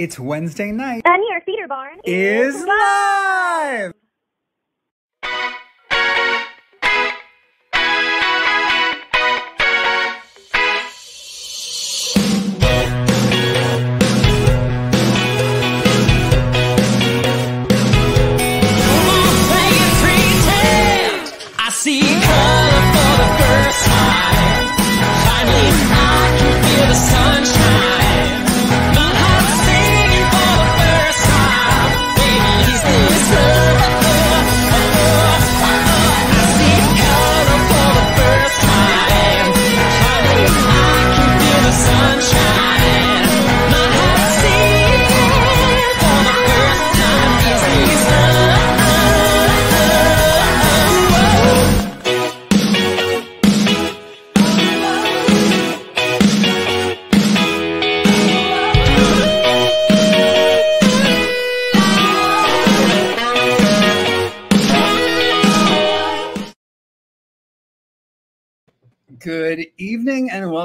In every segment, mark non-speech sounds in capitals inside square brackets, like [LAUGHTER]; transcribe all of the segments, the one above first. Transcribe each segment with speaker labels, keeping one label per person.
Speaker 1: It's Wednesday night.
Speaker 2: And your Theater Barn
Speaker 1: Is live.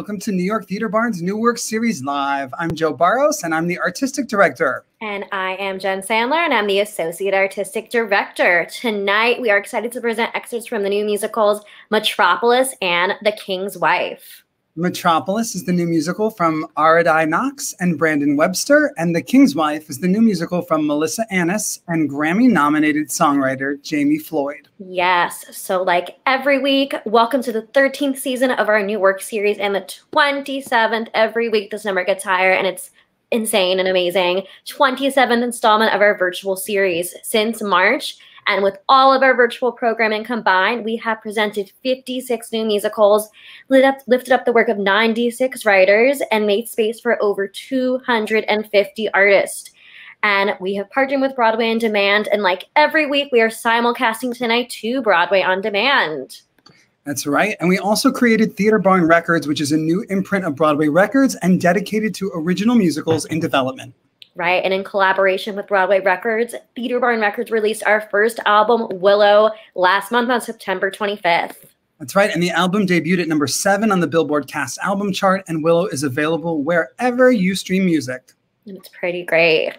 Speaker 1: Welcome to New York Theater Barn's New Work Series Live. I'm Joe Barros and I'm the artistic director.
Speaker 2: And I am Jen Sandler, and I'm the Associate Artistic Director. Tonight, we are excited to present excerpts from the new musicals Metropolis and The King's Wife.
Speaker 1: Metropolis is the new musical from AriDy Nox and Brandon Webster, and The King's Wife is the new musical from Mêlisa Annis and Grammy nominated songwriter Jamie Floyd.
Speaker 2: Yes, so like every week, welcome to the 13th season of our new work series, and the 27th. Every week, this number gets higher, and it's insane and amazing. 27th installment of our virtual series since March. And with all of our virtual programming combined, we have presented 56 new musicals, up, lifted up the work of 96 writers, and made space for over 250 artists. And we have partnered with Broadway On Demand. And like every week, we are simulcasting tonight to Broadway On Demand.
Speaker 1: That's right. And we also created Theater Barn Records, which is a new imprint of Broadway Records and dedicated to original musicals in development.
Speaker 2: Right? And in collaboration with Broadway Records, Theater Barn Records released our first album, Willow, last month on September 25th.
Speaker 1: That's right. And the album debuted at number seven on the Billboard Cast album chart, and Willow is available wherever you stream music.
Speaker 2: And it's pretty great.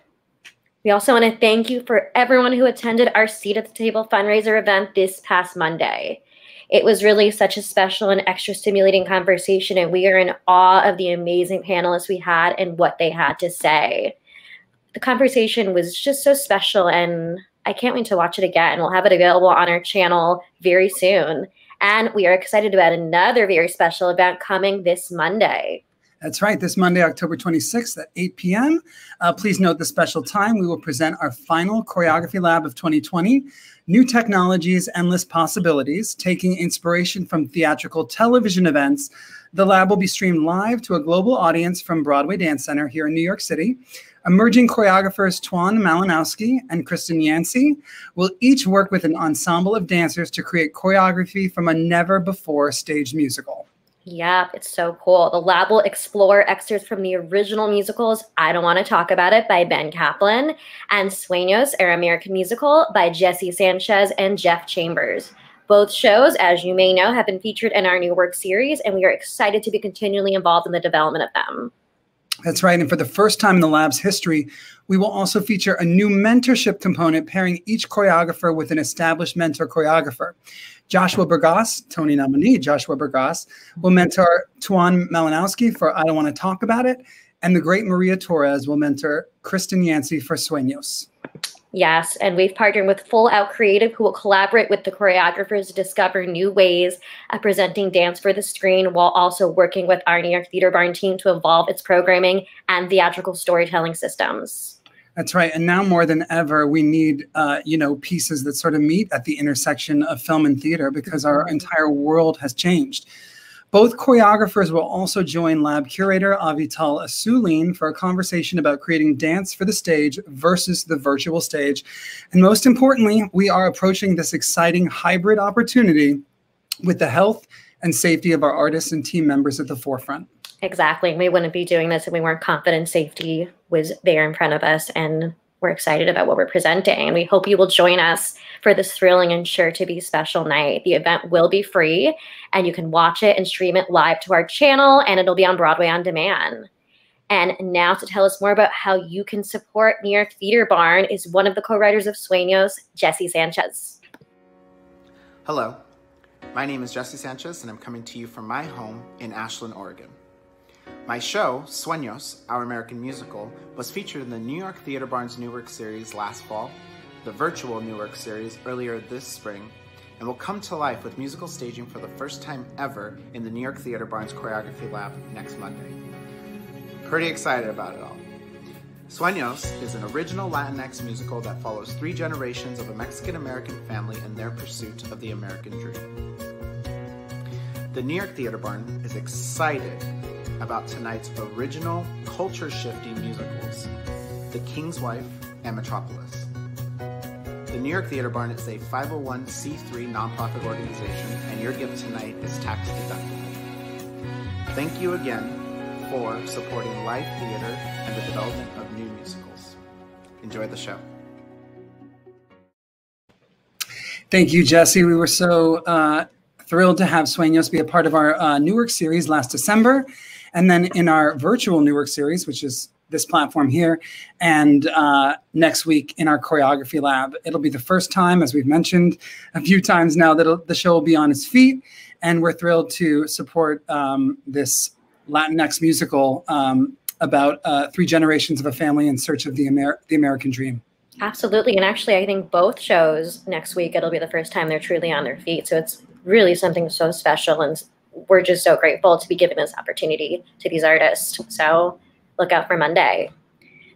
Speaker 2: We also want to thank you for everyone who attended our Seat at the Table fundraiser event this past Monday. It was really such a special and extra stimulating conversation, and we are in awe of the amazing panelists we had and what they had to say. The conversation was just so special, and I can't wait to watch it again. We'll have it available on our channel very soon. And we are excited about another very special event coming this Monday.
Speaker 1: That's right. This Monday, October 26th at 8 p.m. Uh, please note the special time. We will present our final choreography lab of 2020 New Technologies, Endless Possibilities, taking inspiration from theatrical television events. The lab will be streamed live to a global audience from Broadway Dance Center here in New York City. Emerging choreographers Tuan Malinowski and Kristen Yancey will each work with an ensemble of dancers to create choreography from a never before staged musical.
Speaker 2: Yep, it's so cool. The lab will explore excerpts from the original musicals I Don't Want to Talk About It by Ben Kaplan and Sueños, Our American Musical by Jesse Sanchez and Jeff Chambers. Both shows, as you may know, have been featured in our new work series, and we are excited to be continually involved in the development of them.
Speaker 1: That's right. And for the first time in the lab's history, we will also feature a new mentorship component pairing each choreographer with an established mentor choreographer. Joshua Bergasse, Tony nominee Joshua Bergasse, will mentor Tuan Malinowski for I Don't Want to Talk About It, and the great Maria Torres will mentor Kristen Yancey for Sueños.
Speaker 2: Yes, and we've partnered with Full Out Creative, who will collaborate with the choreographers to discover new ways of presenting dance for the screen while also working with our New York Theater Barn team to evolve its programming and theatrical storytelling systems.
Speaker 1: That's right. And now more than ever, we need, uh, you know, pieces that sort of meet at the intersection of film and theater because our entire world has changed. Both choreographers will also join lab curator Avital Asulin for a conversation about creating dance for the stage versus the virtual stage. And most importantly, we are approaching this exciting hybrid opportunity with the health and safety of our artists and team members at the forefront.
Speaker 2: Exactly. We wouldn't be doing this if we weren't confident safety was there in front of us and we're excited about what we're presenting. And we hope you will join us for this thrilling and sure to be special night. The event will be free and you can watch it and stream it live to our channel, and it'll be on Broadway on demand. And now to tell us more about how you can support New York Theater Barn is one of the co-writers of Sueños, Jesse Sanchez.
Speaker 3: Hello, my name is Jesse Sanchez, and I'm coming to you from my home in Ashland, Oregon. My show, Sueños, Our American Musical, was featured in the New York Theater Barn's New Work series last fall, the virtual New Work series earlier this spring, and will come to life with musical staging for the first time ever in the New York Theater Barn's Choreography Lab next Monday. Pretty excited about it all. Sueños is an original Latinx musical that follows three generations of a Mexican American family in their pursuit of the American dream. The New York Theater Barn is excited about tonight's original culture shifting musicals, The King's Wife and Metropolis. The New York Theater Barn is a 501c3 nonprofit organization, and your gift tonight is tax deductible. Thank you again for supporting live theater and the development of new musicals. Enjoy the show.
Speaker 1: Thank you, Jesse. We were so uh, thrilled to have Sueños be a part of our uh, New Work series last December. And then in our virtual New Work series, which is this platform here, and uh, next week in our choreography lab. It'll be the first time, as we've mentioned a few times now, that the show will be on its feet. And we're thrilled to support um, this Latinx musical um, about uh, three generations of a family in search of the, Amer- the American dream.
Speaker 2: Absolutely. And actually, I think both shows next week, it'll be the first time they're truly on their feet. So it's really something so special. And we're just so grateful to be given this opportunity to these artists. So look out for Monday.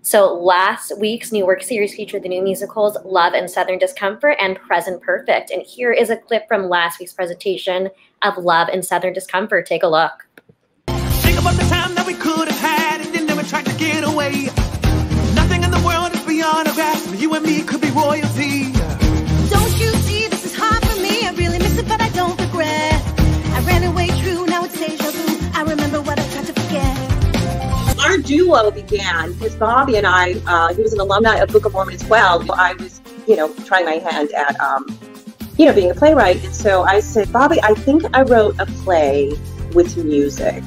Speaker 2: So last week's New Work series featured the new musicals Love and Southern Discomfort and Present Perfect. And here is a clip from last week's presentation of Love and Southern Discomfort. Take a look.
Speaker 4: Think about the time that we could have had and then never tried to get away. Nothing in the world is beyond our grasp. You and me could be royalty.
Speaker 5: Don't you see this is hard for me? I really miss it, but I
Speaker 6: our duo began because Bobby and I, uh, he was an alumni of Book of Mormon as well. I was, you know, trying my hand at, um, you know, being a playwright. And so I said, Bobby, I think I wrote a play with music.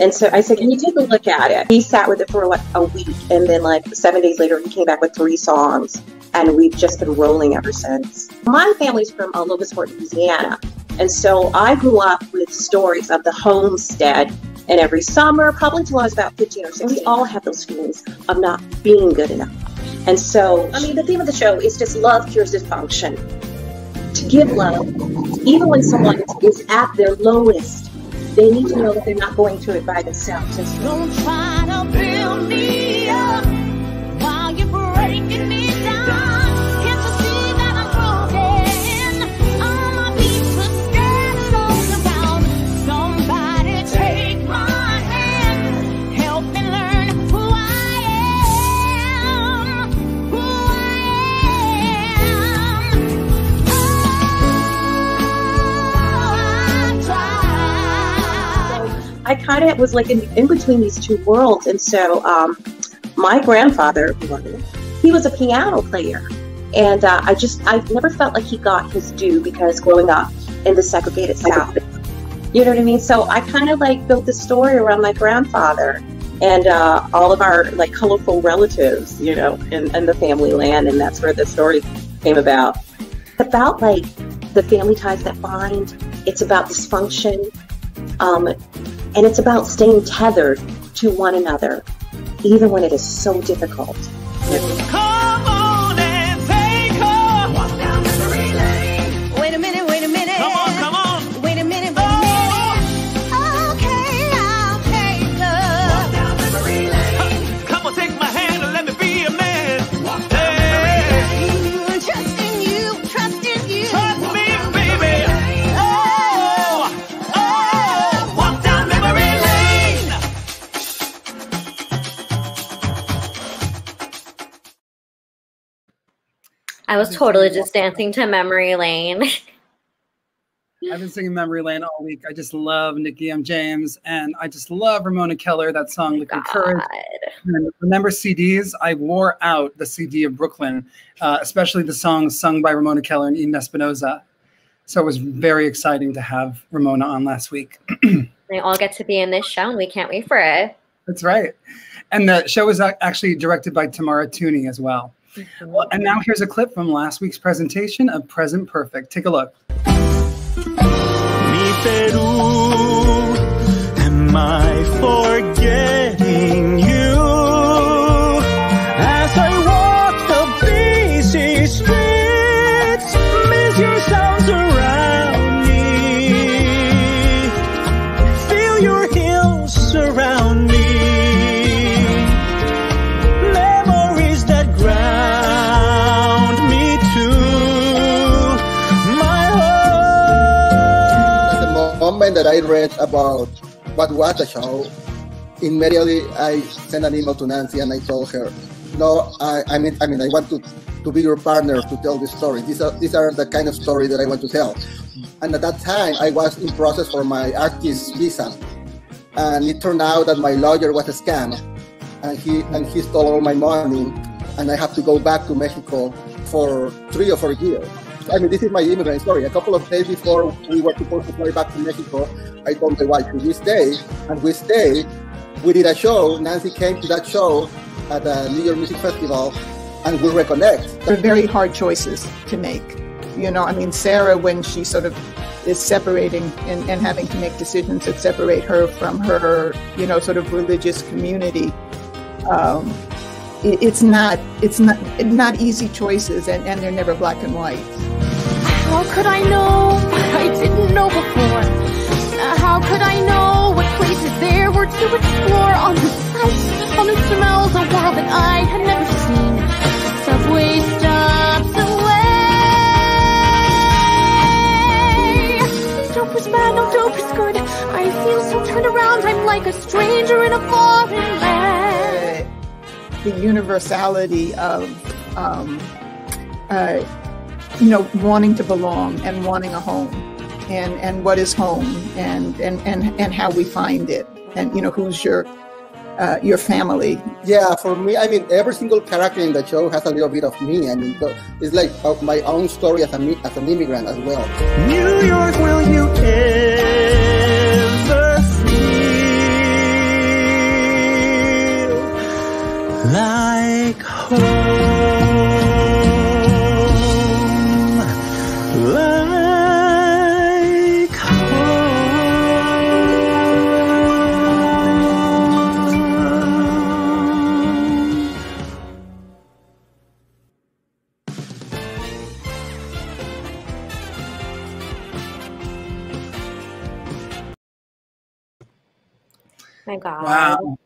Speaker 6: And so I said, Can you take a look at it? He sat with it for like a week. And then, like, seven days later, he came back with three songs. And we've just been rolling ever since. My family's from uh, Logansport, Louisiana. And so I grew up with stories of the homestead. And every summer, probably till I was about 15 or 16, we all have those feelings of not being good enough. And so, I mean, the theme of the show is just love cures dysfunction. To give love, even when someone is at their lowest, they need to know that they're not going through it by themselves.
Speaker 5: Don't try to build me up I
Speaker 6: kind of was like in, in between these two worlds. And so um, my grandfather, he was a piano player. And uh, I just, I never felt like he got his due because growing up in the segregated South. You know what I mean? So I kind of like built the story around my grandfather and uh, all of our like colorful relatives, you know, in, in the family land. And that's where the story came about. About like the family ties that bind. It's about dysfunction. Um, and it's about staying tethered to one another, even when it is so difficult.
Speaker 2: I was totally just dancing to Memory Lane.
Speaker 1: I've been singing Memory Lane all week. I just love Nikki M. James, and I just love Ramona Keller. That song, Liquid Courage. And remember CDs? I wore out the CD of Brooklyn, uh, especially the songs sung by Ramona Keller and Eden Espinoza. So it was very exciting to have Ramona on last week. [CLEARS THROAT]
Speaker 2: They all get to be in this show, and we can't wait for it.
Speaker 1: That's right. And the show was actually directed by Tamara Tunie as well. Well. And now here's a clip from last week's presentation of Present Perfect. Take a look.
Speaker 7: Mi Peru, am I forgetting you? I
Speaker 8: read about what was the show, immediately I sent an email to Nancy and I told her, "No, I, I mean, I mean, I want to, to be your partner to tell this story. These are these are the kind of story that I want to tell." And at that time, I was in process for my artist visa, and it turned out that my lawyer was a scam, and he and he stole all my money, and I have to go back to Mexico for three or four years. I mean, this is my immigrant story. A couple of days before we were supposed to fly back to Mexico, I told my wife, should we stay? And we stayed. We did a show. Nancy came to that show at the New York Music Festival, and we reconnect.
Speaker 9: They're very hard choices to make. You know, I mean, Sarah, when she sort of is separating and, and having to make decisions that separate her from her, you know, sort of religious community, um, it's not it's not not easy choices, and, and they're never black and white.
Speaker 5: How could I know what I didn't know before? How could I know what places there were to explore on the sights, on the smells, a world that I had never seen? Subway stops away. Dope is bad, no dope is good. I feel so turned around, I'm like a stranger in a foreign land.
Speaker 9: The universality of um, uh, you know wanting to belong and wanting a home and and what is home and and and, and how we find it and you know who's your uh, your family
Speaker 8: Yeah, for me, I mean, every single character in the show has a little bit of me. I mean, so it's like uh, my own story as, a, mi- as an immigrant as well.
Speaker 7: New York, will you ever like home? Like home.
Speaker 2: My God.
Speaker 1: Wow.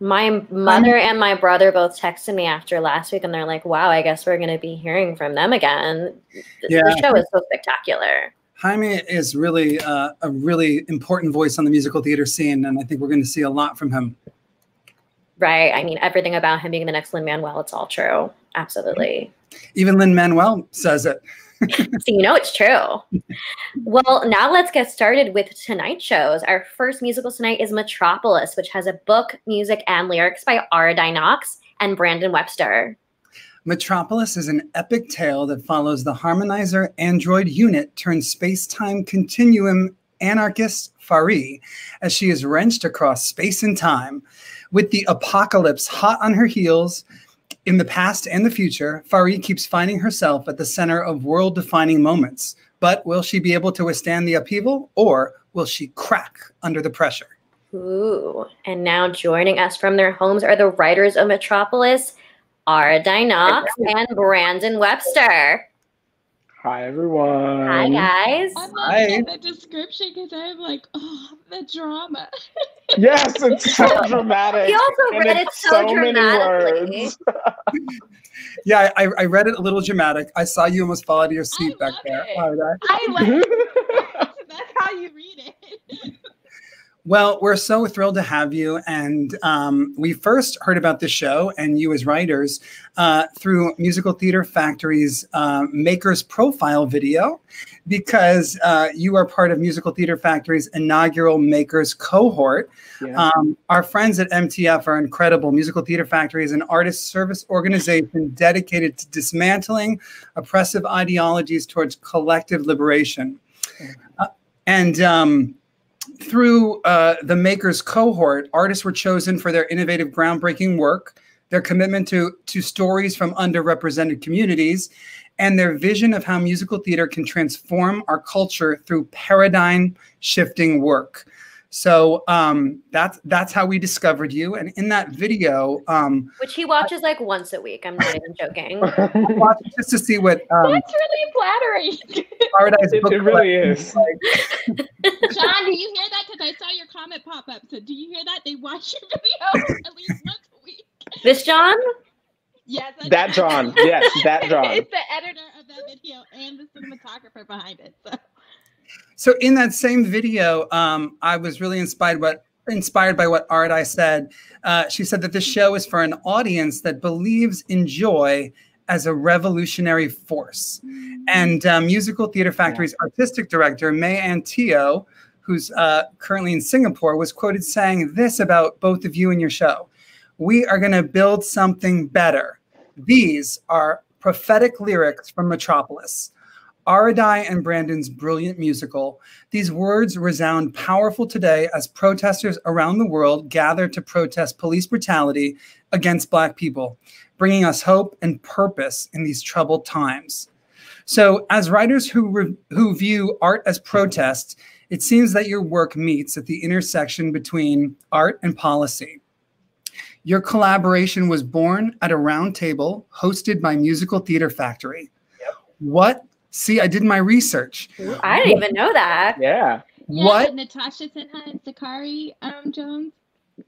Speaker 2: My mother and my brother both texted me after last week, and they're like, "Wow, I guess we're going to be hearing from them again." The, the
Speaker 1: Yeah.
Speaker 2: show is so spectacular.
Speaker 1: Jaime is really uh, a really important voice on the musical theater scene, and I think we're going to see a lot from him.
Speaker 2: Right? I mean, everything about him being the next Lin Manuel, it's all true. Absolutely.
Speaker 1: Even Lin Manuel says it.
Speaker 2: So you know it's true. Well, now let's get started with tonight's shows. Our first musical tonight is Metropolis, which has a book, music, and lyrics by Ara Nox and Brandon Webster.
Speaker 1: Metropolis is an epic tale that follows the harmonizer android unit turned space time continuum anarchist Fari as she is wrenched across space and time. With the apocalypse hot on her heels in the past and the future, Fari keeps finding herself at the center of world defining moments. But will she be able to withstand the upheaval or will she crack under the pressure?
Speaker 2: Ooh. And now joining us from their homes are the writers of Metropolis, Ara Nox and Brandon Webster.
Speaker 10: Hi everyone.
Speaker 2: Hi, guys.
Speaker 11: I love
Speaker 1: Hi.
Speaker 11: the description because I'm like, oh, [SIGHS] the drama. [LAUGHS]
Speaker 10: Yes, it's so [LAUGHS] dramatic.
Speaker 2: He also read it so
Speaker 10: many
Speaker 2: dramatically. [LAUGHS]
Speaker 1: Yeah, I, I read it a little dramatic. I saw you almost fall out of your seat back
Speaker 11: love
Speaker 1: there.
Speaker 11: it.
Speaker 1: All right.
Speaker 11: I like [LAUGHS] That's how you read it.
Speaker 1: Well, we're so thrilled to have you. And um, we first heard about the show and you as writers uh, through Musical Theater Factory's uh, Makers Profile video, because uh, you are part of Musical Theater Factory's inaugural Makers cohort.
Speaker 10: Yeah.
Speaker 1: Um, our friends at MTF are incredible. Musical Theater Factory is an artist service organization dedicated to dismantling oppressive ideologies towards collective liberation. Uh, and um, through uh, the Makers cohort, artists were chosen for their innovative, groundbreaking work, their commitment to, to stories from underrepresented communities, and their vision of how musical theater can transform our culture through paradigm shifting work. So um, that's that's how we discovered you. And in that video, um,
Speaker 2: Which he watches like once a week. I'm not even joking. [LAUGHS] [LAUGHS]
Speaker 1: I just to see what um,
Speaker 11: That's really flattering.
Speaker 1: Paradise
Speaker 10: It-
Speaker 1: Book
Speaker 10: it really is.
Speaker 1: like. [LAUGHS]
Speaker 11: John, do you hear that? Because I saw your comment pop up. So do you hear that? They watch your video at least once a week.
Speaker 2: This John?
Speaker 11: Yes. that's-
Speaker 10: That John. Yes, that John.
Speaker 11: it's the editor of that video and the cinematographer behind it. So.
Speaker 1: So in that same video, um, I was really inspired what inspired by what Art I said. Uh, she said that the show is for an audience that believes in joy as a revolutionary force. And uh, Musical Theater Factory's artistic director, Mei Ann Teo, who's uh, currently in Singapore, was quoted saying this about both of you and your show. We are going to build something better. These are prophetic lyrics from Metropolis. AriDy and Brandon's brilliant musical. These words resound powerful today as protesters around the world gather to protest police brutality against Black people, bringing us hope and purpose in these troubled times. So, as writers who, re- who view art as protest, it seems that your work meets at the intersection between art and policy. Your collaboration was born at a roundtable hosted by Musical Theater Factory. What? See, I did my research.
Speaker 2: I didn't even know that.
Speaker 10: Yeah.
Speaker 11: Yeah,
Speaker 1: What?
Speaker 11: Natasha Sinha and Sukari um, Jones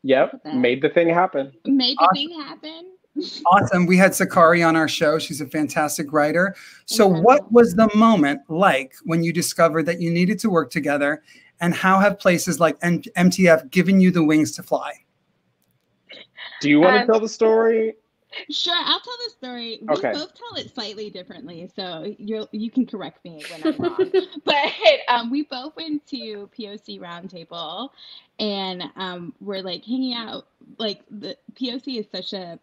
Speaker 10: Yep. Made the thing happen.
Speaker 11: made the
Speaker 1: Awesome.
Speaker 11: thing happen. [LAUGHS]
Speaker 1: Awesome. We had Sukari on our show. She's a fantastic writer. So,
Speaker 11: Incredible.
Speaker 1: what was the moment like when you discovered that you needed to work together? And how have places like M- MTF given you the wings to fly?
Speaker 10: Do you want to
Speaker 11: Um,
Speaker 10: tell the story?
Speaker 11: Sure, I'll tell the story. We
Speaker 10: Okay.
Speaker 11: both tell it slightly differently, so you you can correct me when I'm wrong. [LAUGHS] but um, we both went to POC Roundtable, and um, we're like hanging out. Like the POC is such a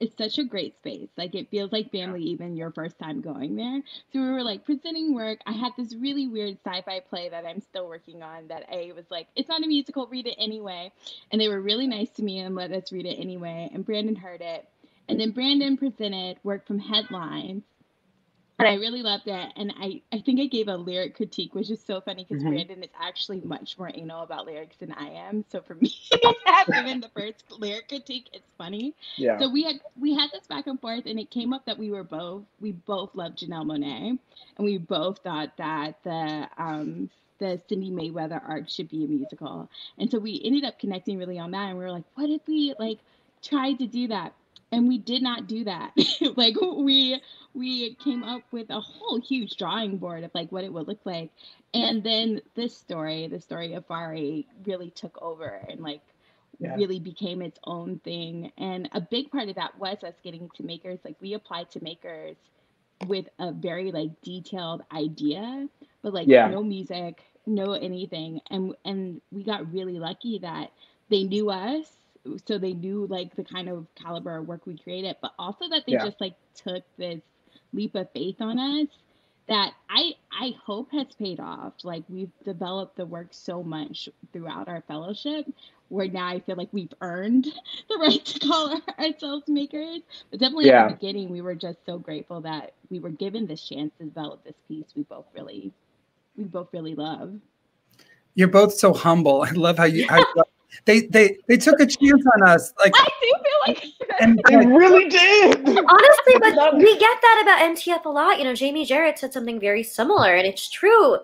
Speaker 11: it's such a great space. Like it feels like family, even your first time going there. So we were like presenting work. I had this really weird sci-fi play that I'm still working on. That A was like, it's not a musical, read it anyway. And they were really nice to me and let us read it anyway. And Brandon heard it. And then Brandon presented work from Headlines. And I really loved it. And I, I think I gave a lyric critique, which is so funny because
Speaker 10: Mhm.
Speaker 11: Brandon is actually much more anal about lyrics than I am. So for me [LAUGHS] given the first lyric critique, it's funny.
Speaker 10: Yeah.
Speaker 11: So we had we had this back and forth, and it came up that we were both we both loved Janelle Monáe, and we both thought that the um, the Cindy Mayweather arc should be a musical, and so we ended up connecting really on that, and we were like, what if we like tried to do that? And we did not do that. [LAUGHS] like we we came up with a whole huge drawing board of like what it would look like, and then this story, the story of Fari, really took over and like
Speaker 10: Yeah.
Speaker 11: really became its own thing. And a big part of that was us getting to makers. Like we applied to makers with a very like detailed idea, but like
Speaker 10: Yeah.
Speaker 11: no music, no anything. And and we got really lucky that they knew us. So they knew like the kind of caliber of work we created, but also that they
Speaker 10: Yeah.
Speaker 11: just like took this leap of faith on us that I I hope has paid off. Like we've developed the work so much throughout our fellowship, where now I feel like we've earned [LAUGHS] the right to call [LAUGHS] ourselves makers. But definitely at the beginning, we were just so grateful that we were given this chance to develop this piece. We both really, we both really love.
Speaker 1: You're both so humble. I love how you. How you [LAUGHS] they they they took a chance on us. Like
Speaker 11: I do feel like
Speaker 1: and
Speaker 10: They really did.
Speaker 2: Honestly, but we get that about MTF a lot. You know, Jamie Jarrett said something very similar, and it's true.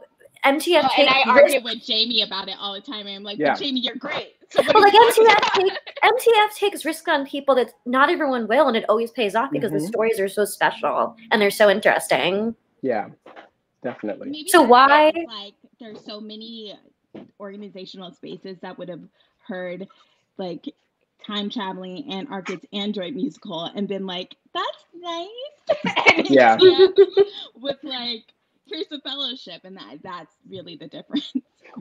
Speaker 2: MTF
Speaker 11: Oh, and
Speaker 2: takes
Speaker 11: I
Speaker 2: risk-
Speaker 11: argue with Jamie about it all the time. I'm like,
Speaker 10: Yeah.
Speaker 11: but Jamie, you're great. [LAUGHS] So
Speaker 2: Well, like MTF,
Speaker 11: about?
Speaker 2: take, MTF takes risks on people that not everyone will, and it always pays off because the
Speaker 10: Mhm.
Speaker 2: stories are so special and they're so interesting.
Speaker 10: Yeah. Definitely.
Speaker 11: Maybe
Speaker 2: So why-
Speaker 11: like there's so many organizational spaces that would have heard like time traveling and Arcad's Android musical and been like, that's nice. [LAUGHS]
Speaker 10: Yeah.
Speaker 11: with like, here's the fellowship, and that that's really the difference.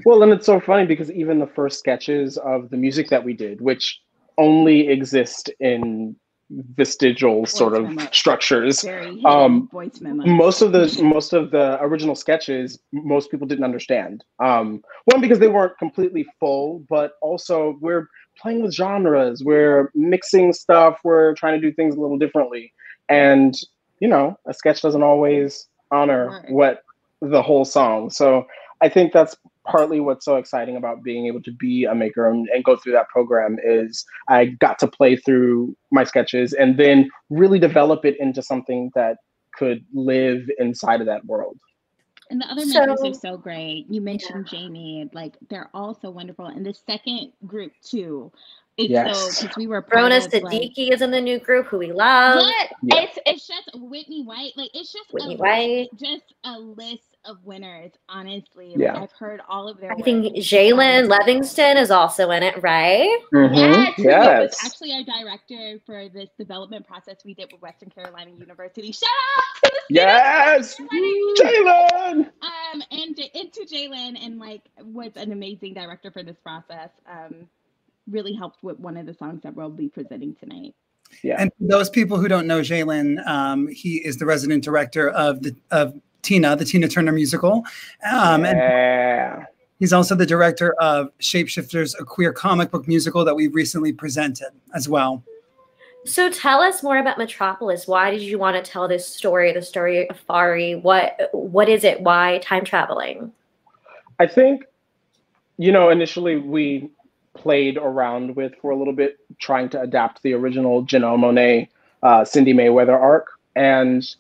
Speaker 10: Well, and it's so funny because even the first sketches of the music that we did, which only exist in vestigial sort of
Speaker 11: memo.
Speaker 10: structures, um,
Speaker 11: voice memo.
Speaker 10: most of the most of the original sketches most people didn't understand um one because they weren't completely full but also we're playing with genres we're mixing stuff we're trying to do things a little differently and you know a sketch doesn't always honor
Speaker 11: Right.
Speaker 10: what the whole song so i think that's partly what's so exciting about being able to be a maker and, and go through that program is i got to play through my sketches and then really develop it into something that could live inside of that world.
Speaker 11: And the other
Speaker 2: So-
Speaker 11: members are so great. You mentioned Jamie, like they're all so wonderful. And the second group too, it's
Speaker 10: Yes.
Speaker 11: so because we were part
Speaker 2: Rona
Speaker 11: of, like-
Speaker 2: is in the new group who we love.
Speaker 11: What?
Speaker 10: Yeah.
Speaker 11: It's it's just Whitney White. Like it's just
Speaker 2: Whitney
Speaker 11: a
Speaker 2: White.
Speaker 11: just a list of winners. Honestly, like, I've heard all of their.
Speaker 2: I
Speaker 11: work.
Speaker 2: think
Speaker 11: It's
Speaker 2: Jalen Livingston is also in it, right?
Speaker 10: Mm-hmm.
Speaker 11: Yes, who was
Speaker 10: Yes.
Speaker 11: actually our director for this development process we did with Western Carolina University. Shout out to the
Speaker 10: Yes. Jalen.
Speaker 11: um and J- and to Jalen and like was an amazing director for this process. Um, really helped with one of the songs that we'll be presenting tonight.
Speaker 10: Yeah.
Speaker 1: And for those people who don't know Jalen, um, he is the resident director of the of Tina, the Tina Turner musical, um, and he's also the director of Shapeshifters, a queer comic book musical that we recently presented as well.
Speaker 2: So tell us more about Metropolis. Why did you want to tell this story, the story of Fari? What what is it? Why time traveling?
Speaker 10: I think, you know, initially we played around with for a little bit, trying to adapt the original Janelle Monáe, uh, Cindy Mayweather arc. And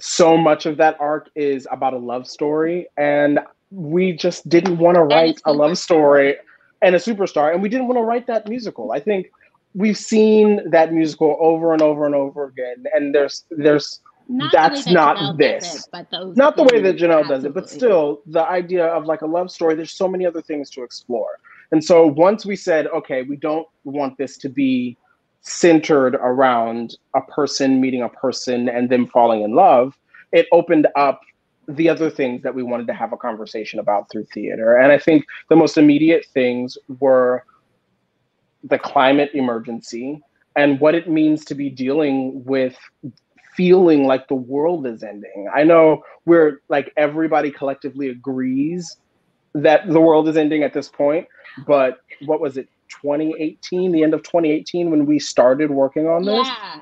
Speaker 10: so much of that arc is about a love story. And we just didn't want to write a love story and a superstar. And we didn't want to write that musical. I think we've seen that musical over and over and over again. And there's, there's,
Speaker 11: Not
Speaker 10: That's
Speaker 11: that
Speaker 10: not
Speaker 11: Janelle
Speaker 10: this.
Speaker 11: it, but those
Speaker 10: not the way that Janelle does it, but still the idea of like a love story, there's so many other things to explore. And so once we said, okay, we don't want this to be centered around a person meeting a person and them falling in love, it opened up the other things that we wanted to have a conversation about through theater. And I think the most immediate things were the climate emergency and what it means to be dealing with feeling like the world is ending. I know we're like everybody collectively agrees that the world is ending at this point, but what was it 2018, the end of 2018 when we started working on this?
Speaker 11: Yeah.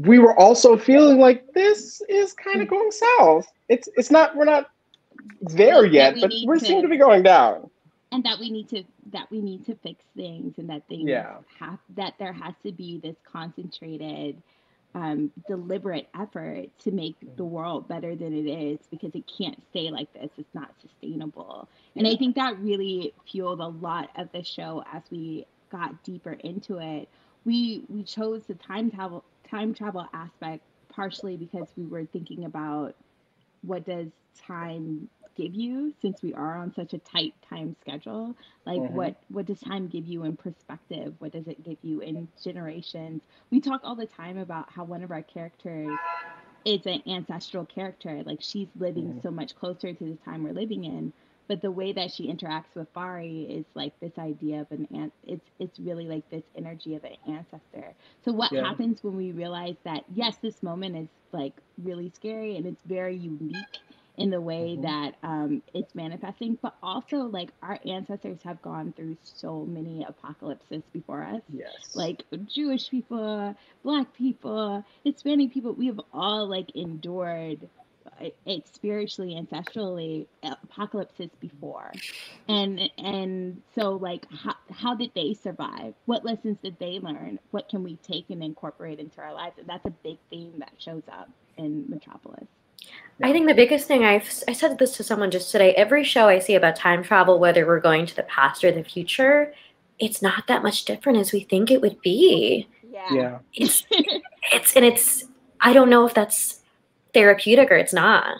Speaker 10: We were also feeling like this is kind of mm. going south. It's it's not we're not there yet,
Speaker 11: we
Speaker 10: but we
Speaker 11: to-
Speaker 10: seem to be going down.
Speaker 11: and that we need to that we need to fix things and that things
Speaker 10: Yeah.
Speaker 11: have that there has to be this concentrated um, deliberate effort to make the world better than it is because it can't stay like this. It's not sustainable. And i think that really fueled a lot of the show as we got deeper into it. We we chose the time travel time travel aspect partially because we were thinking about what does time give you since we are on such a tight time schedule like
Speaker 10: Mhm.
Speaker 11: what what does time give you in perspective what does it give you in generations we talk all the time about how one of our characters is an ancestral character like she's living
Speaker 10: Mhm.
Speaker 11: so much closer to the time we're living in but the way that she interacts with Fari is like this idea of an ant it's it's really like this energy of an ancestor so what
Speaker 10: Yeah.
Speaker 11: happens when we realize that yes this moment is like really scary and it's very unique in the way
Speaker 10: Mhm.
Speaker 11: that um, it's manifesting but also like our ancestors have gone through so many apocalypses before us
Speaker 10: Yes.
Speaker 11: like Jewish people, Black people, Hispanic people, we have all like endured uh, it spiritually, ancestrally apocalypses before, and and so like how how did they survive? What lessons did they learn? What can we take and incorporate into our lives? And that's a big theme that shows up in Metropolis.
Speaker 2: I think the biggest thing I've I said this to someone just today. Every show I see about time travel, whether we're going to the past or the future, it's not that much different as we think it would be.
Speaker 10: yeah. yeah.
Speaker 2: It's [LAUGHS] it's and it's I don't know if that's therapeutic or it's not.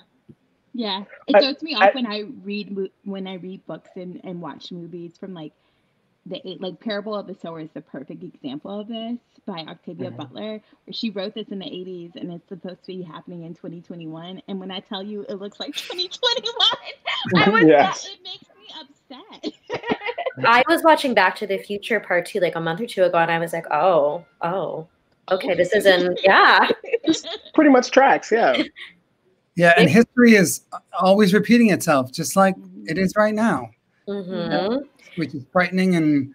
Speaker 11: Yeah, it
Speaker 10: I-
Speaker 11: throws me off
Speaker 10: I-
Speaker 11: when I read when I read books and, and watch movies from like the eight, like Parable of the Sower is the perfect example of this by Octavia
Speaker 10: Mhm.
Speaker 11: Butler, where she wrote this in the 80s and it's supposed to be happening in 2021. And when I tell you it looks like [LAUGHS] 2021, I [LAUGHS] was
Speaker 10: Yes.
Speaker 11: not, it makes me upset. [LAUGHS]
Speaker 2: I was watching Back to the Future Part Two like a month or two ago, and I was like, oh, oh, okay, this isn't. Yeah,
Speaker 10: Pretty much tracks, yeah.
Speaker 1: Yeah, and history is always repeating itself, just like it is right now,
Speaker 2: hmm
Speaker 1: which is frightening and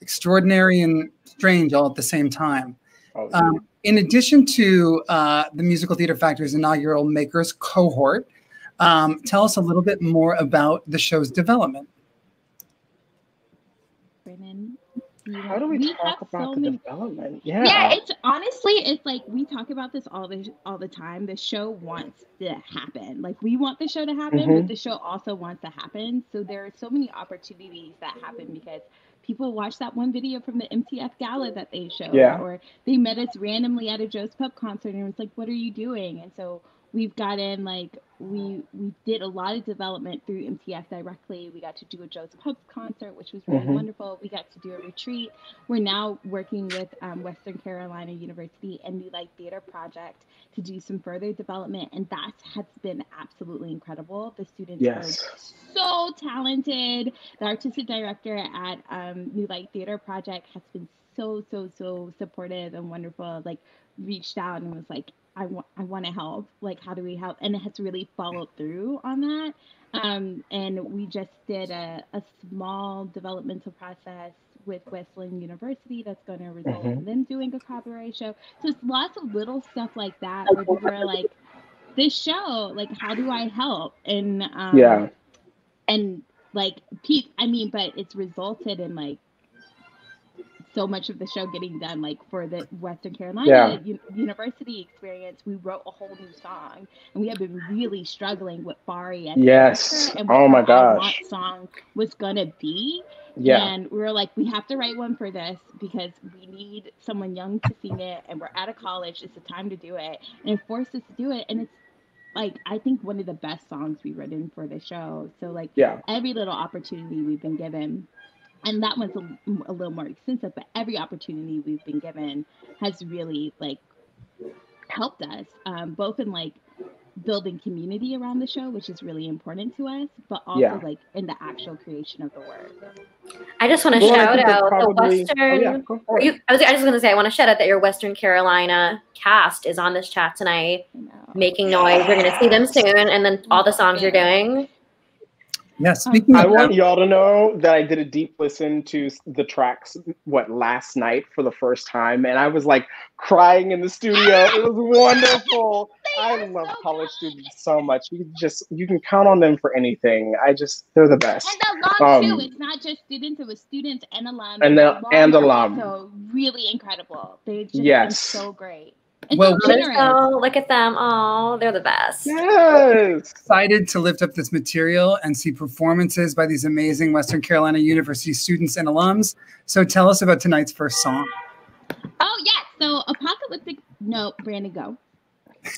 Speaker 1: extraordinary and strange all at the same time.
Speaker 10: Oh,
Speaker 1: Um, in addition to uh, the Musical Theater Factory's inaugural Makers cohort, um, tell us a little bit more about the show's development.
Speaker 11: Brandon, you
Speaker 10: How do we,
Speaker 11: we
Speaker 10: talk about
Speaker 11: so
Speaker 10: the
Speaker 11: many-
Speaker 10: development? Yeah.
Speaker 11: Yeah, it's honestly, it's like we talk about this all the all the time. The show wants to happen. Like we want the show to happen,
Speaker 10: Mhm.
Speaker 11: but the show also wants to happen. So there are so many opportunities that happen because people watch that one video from the MTF gala that they showed,
Speaker 10: Yeah.
Speaker 11: or they met us randomly at a Joe's Pub concert and it's like, "What are you doing?" And so we've gotten like we we did a lot of development through MTF directly. We got to do a Joe's Pub concert, which was really
Speaker 10: Mhm.
Speaker 11: wonderful. We got to do a retreat. We're now working with um, Western Carolina University and New Light Theater Project to do some further development, and that has been absolutely incredible. The students
Speaker 10: Yes.
Speaker 11: are so talented. The artistic director at um, New Light Theater Project has been so so so supportive and wonderful. Like reached out and was like, I want I want to help. Like, how do we help? And it has really followed through on that. Um, and we just did a, a small developmental process with Wesleyan University that's going to result in them doing a copyright show. So it's lots of little stuff like that where people are like, this show, like, how do I help? And um,
Speaker 10: Yeah.
Speaker 11: and like Pete, I mean, but it's resulted in like so much of the show getting done. Like for the Western Carolina
Speaker 10: Yeah.
Speaker 11: University experience, we wrote a whole new song, and we have been really struggling with Fari and
Speaker 10: Yes.
Speaker 11: and
Speaker 10: Oh my gosh.
Speaker 11: Want song was gonna be.
Speaker 10: Yeah.
Speaker 11: And we were like, we have to write one for this because we need someone young to sing it, and we're out of college. It's the time to do it, and it forced us to do it. And it's like I think one of the best songs we've written for the show. So like
Speaker 10: Yeah.
Speaker 11: every little opportunity we've been given, and that one's a, a little more extensive, but every opportunity we've been given has really like helped us, um, both in like building community around the show, which is really important to us, but also
Speaker 10: Yeah.
Speaker 11: like in the actual creation of the work.
Speaker 2: I just want to
Speaker 10: Well,
Speaker 2: shout out
Speaker 10: probably-
Speaker 2: the
Speaker 10: oh, yeah,
Speaker 2: Western.
Speaker 10: go for it.
Speaker 2: you, I was, I was going to say, I want to shout out that your Western Carolina cast is on this chat tonight, making noise. we're going to see them soon, and then all the songs you're doing.
Speaker 1: Yeah, speaking
Speaker 10: I
Speaker 1: of
Speaker 10: want y'all to know that I did a deep listen to the tracks what last night for the first time, and I was like crying in the studio. [GASPS] It was wonderful. I love
Speaker 11: so
Speaker 10: college
Speaker 11: good.
Speaker 10: students so much. You just you can count on them for anything. I just they're the best.
Speaker 11: And the alum
Speaker 10: Um,
Speaker 11: too. It's not just students; it was students and alum.
Speaker 10: And the- and
Speaker 11: are
Speaker 10: alum.
Speaker 11: So really incredible. They've just
Speaker 10: Yes.
Speaker 11: been so great. And
Speaker 1: Well,
Speaker 11: so.
Speaker 2: Oh, look at them. Oh, they're the best.
Speaker 10: Yes.
Speaker 1: excited to lift up this material and see performances by these amazing Western Carolina University students and alums. So tell us about tonight's first song.
Speaker 11: Oh yeah. So apocalyptic. No, Brandon, go.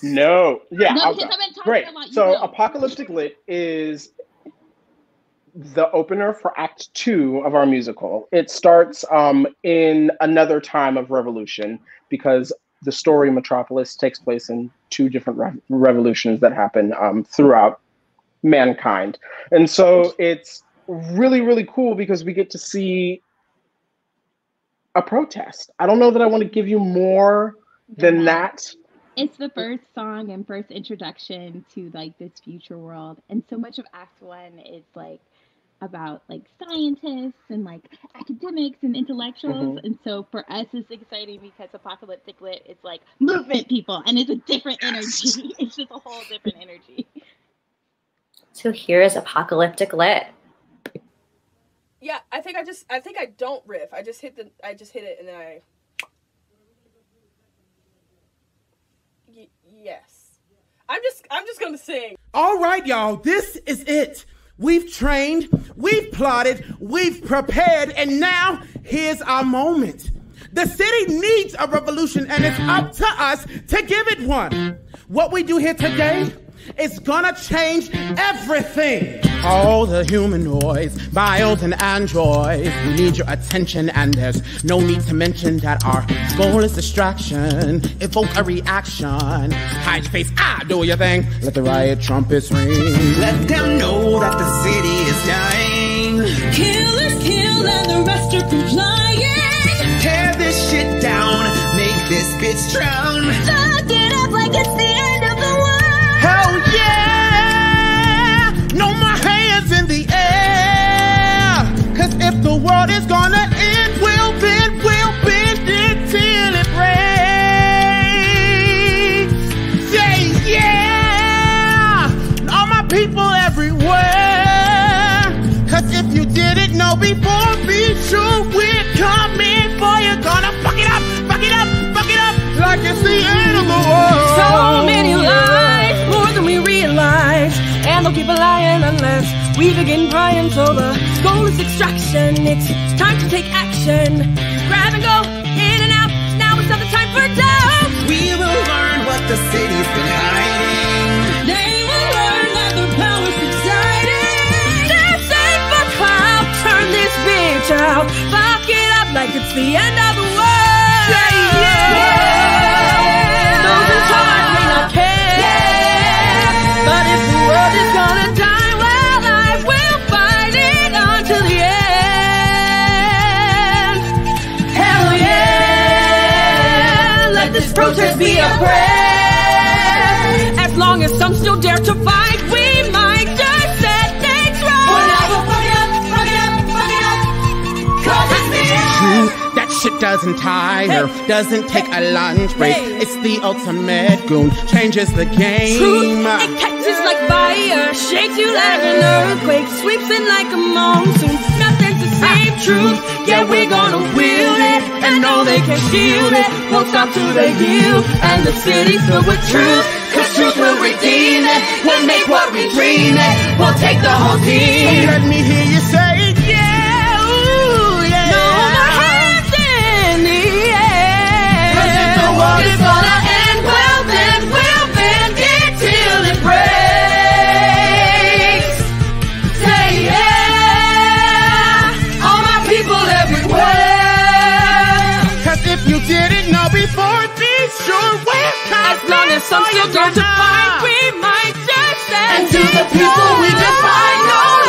Speaker 10: No. Yeah.
Speaker 11: No,
Speaker 10: I'll
Speaker 11: because
Speaker 10: go.
Speaker 11: I've been talking
Speaker 10: Great.
Speaker 11: a
Speaker 10: So
Speaker 11: go.
Speaker 10: Apocalyptic Lit is the opener for Act Two of our musical. It starts um, in another time of revolution because the story Metropolis takes place in two different rev- revolutions that happen um, throughout mankind. And so it's really, really cool because we get to see a protest. I don't know that I want to give you more than that.
Speaker 11: It's the first song and first introduction to like this future world, and so much of Act One is like about like scientists and like academics and intellectuals,
Speaker 10: Mhm.
Speaker 11: and so for us it's exciting because Apocalyptic Lit is like movement people, and it's a different energy. [LAUGHS] it's just a whole different energy.
Speaker 2: So here is Apocalyptic Lit.
Speaker 12: Yeah, I think I just I think I don't riff. I just hit the I just hit it and then I y- yes. I'm just I'm just going to sing.
Speaker 4: All right, y'all, this is it. We've trained, we've plotted, we've prepared, and now here's our moment. The city needs a revolution, and it's up to us to give it one. What we do here today It's gonna change everything. All the humanoids, bios, and androids, we need your attention, and there's no need to mention that our goal is distraction. Evoke a reaction. Hide your face, ah, do your thing. Let the riot trumpets ring.
Speaker 13: Let them know that the city is dying.
Speaker 5: Killers kill and the rest are complying.
Speaker 13: Tear this shit down, make this bitch drown.
Speaker 5: Fuck world
Speaker 4: is gonna end, we'll bend, we'll bend it till it breaks. Yeah, yeah! All my people everywhere. Cause if you didn't know before, be sure we're coming for you. Gonna fuck it up, fuck it up, fuck it up, like it's the end of the world.
Speaker 5: So many lies, more than we realize. And they'll keep lying unless we begin prying. So the goal is extraction. It's time to take action. Grab and go, in and out. Now it's not the time for doubt.
Speaker 13: We will learn what the city's been hiding.
Speaker 5: They will learn that their power's subsiding. They're safe for cloud. Turn this bitch out. Fuck it up like it's the end of the world.
Speaker 13: Yeah, yeah.
Speaker 5: Let be a prayer. As long as some still dare to fight, we might just set things right. Whatever, fuck it up, fuck it up, fuck it up. 'Cause it's the end.
Speaker 4: That shit doesn't tire, doesn't take a lunch break.
Speaker 5: Hey.
Speaker 4: It's the ultimate goon, changes the game.
Speaker 5: Truth, it catches like fire, shakes you like an earthquake, sweeps in like a monsoon. Nothing's the same truth. Yeah, we're gonna wield it, and no, they can shield it. Won't stop till they yield, and the city's filled with truth.
Speaker 13: Cause truth will redeem it. We'll make what we dream it. We'll take the whole team.
Speaker 4: Let me hear you say, yeah, ooh, yeah.
Speaker 5: No hands in the air.
Speaker 13: Cause if the world is
Speaker 4: didn't know before, be sure we're
Speaker 5: As long as some still to fight, we might just stand
Speaker 13: And to the people we define, no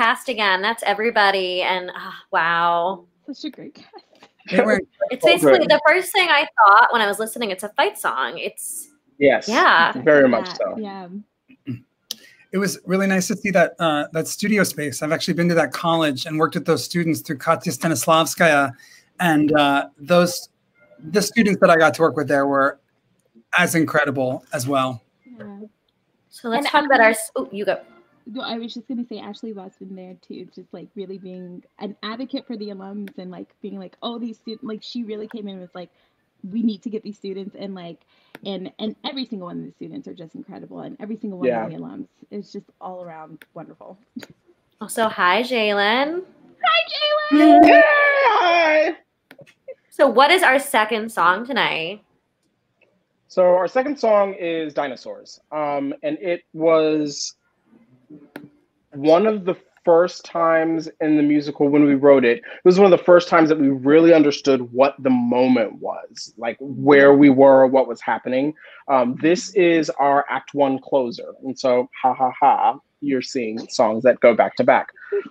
Speaker 2: cast again. That's everybody, and ah, wow,
Speaker 11: Such a great cast. [LAUGHS]
Speaker 2: It's basically the first thing I thought when I was listening. It's a fight song. It's
Speaker 10: Yes.
Speaker 2: Yeah.
Speaker 10: Very much
Speaker 11: Yeah,
Speaker 10: so.
Speaker 11: Yeah.
Speaker 1: it was really nice to see that uh, that studio space. I've actually been to that college and worked with those students through Katya Stanislavskaya, and uh, those the students that I got to work with there were as incredible as well.
Speaker 11: yeah.
Speaker 2: so. Let's
Speaker 11: And
Speaker 2: talk about our. Oh, you go.
Speaker 11: No, I was just gonna say Ashley Watt's been there too, just like really being an advocate for the alums and like being like, oh, these students, like she really came in with like, we need to get these students and like, and and every single one of the students are just incredible, and every single one
Speaker 10: Yeah.
Speaker 11: of the alums is just all around wonderful. [LAUGHS]
Speaker 2: Also, hi, Jalen.
Speaker 11: Hi, Jalen.
Speaker 10: Yeah, hi.
Speaker 2: So, what is our second song tonight?
Speaker 10: So our second song is Dinosaurs. Um, and it was one of the first times in the musical when we wrote it. It was one of the first times that we really understood what the moment was, like where we were, what was happening. Um, this is our act one closer. And so, ha ha ha, you're seeing songs that go back to back.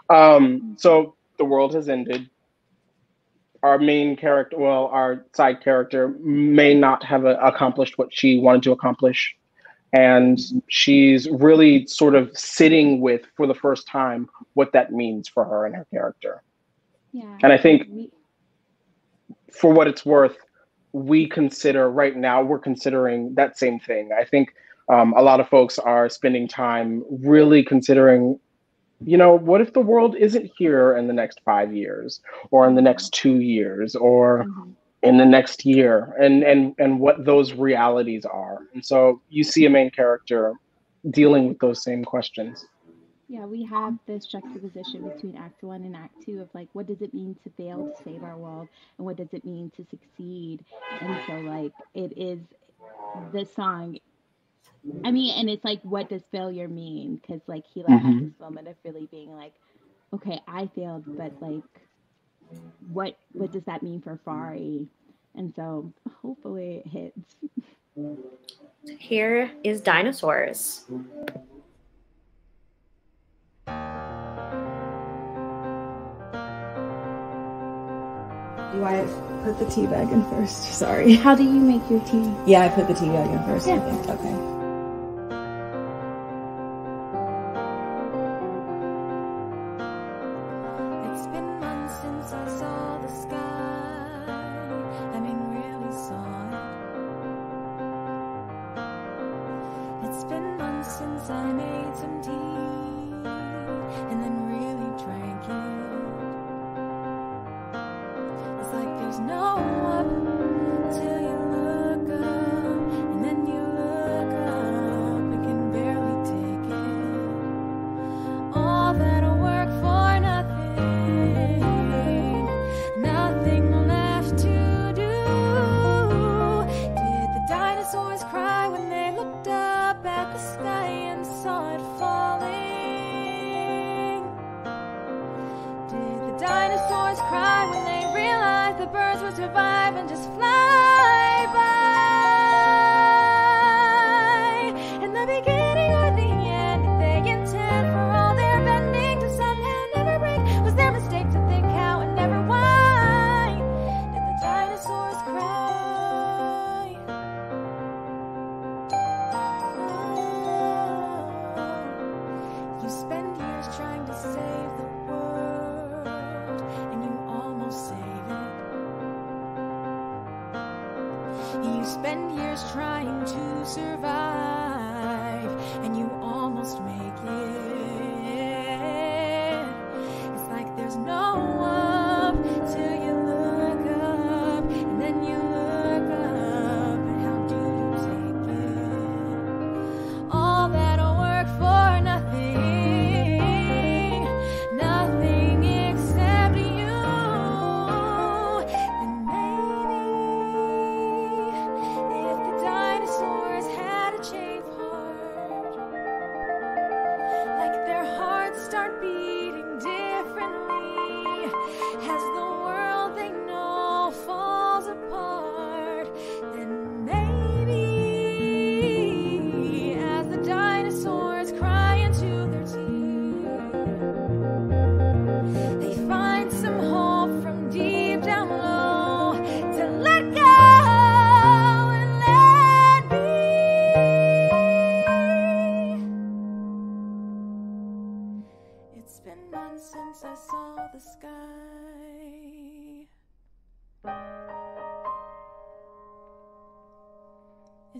Speaker 10: Um, so the world has ended our main character, well, our side character may not have uh, accomplished what she wanted to accomplish. And she's really sort of sitting with, for the first time, what that means for her and her character.
Speaker 11: Yeah.
Speaker 10: And I think,
Speaker 11: We-
Speaker 10: for what it's worth, we consider right now, we're considering that same thing. I think um, a lot of folks are spending time really considering you know, what if the world isn't here in the next five years or in the next two years or in the next year and and and what those realities are. And so you see a main character dealing with those same questions.
Speaker 11: Yeah, we have this juxtaposition between Act One and Act Two of like, what does it mean to fail to save our world, and what does it mean to succeed? And so, like, it is this song. I mean, and it's like, what does failure mean? Because like he like has
Speaker 10: Mhm.
Speaker 11: this moment of really being like, okay, I failed, but like, what what does that mean for mm-hmm. Fari? And so, hopefully, it hits.
Speaker 2: Here is dinosaurs.
Speaker 14: Do I put the tea bag in first? Sorry.
Speaker 11: How do you make your tea?
Speaker 14: Yeah, I put the tea bag in first. I
Speaker 11: Yeah.
Speaker 14: think. Okay.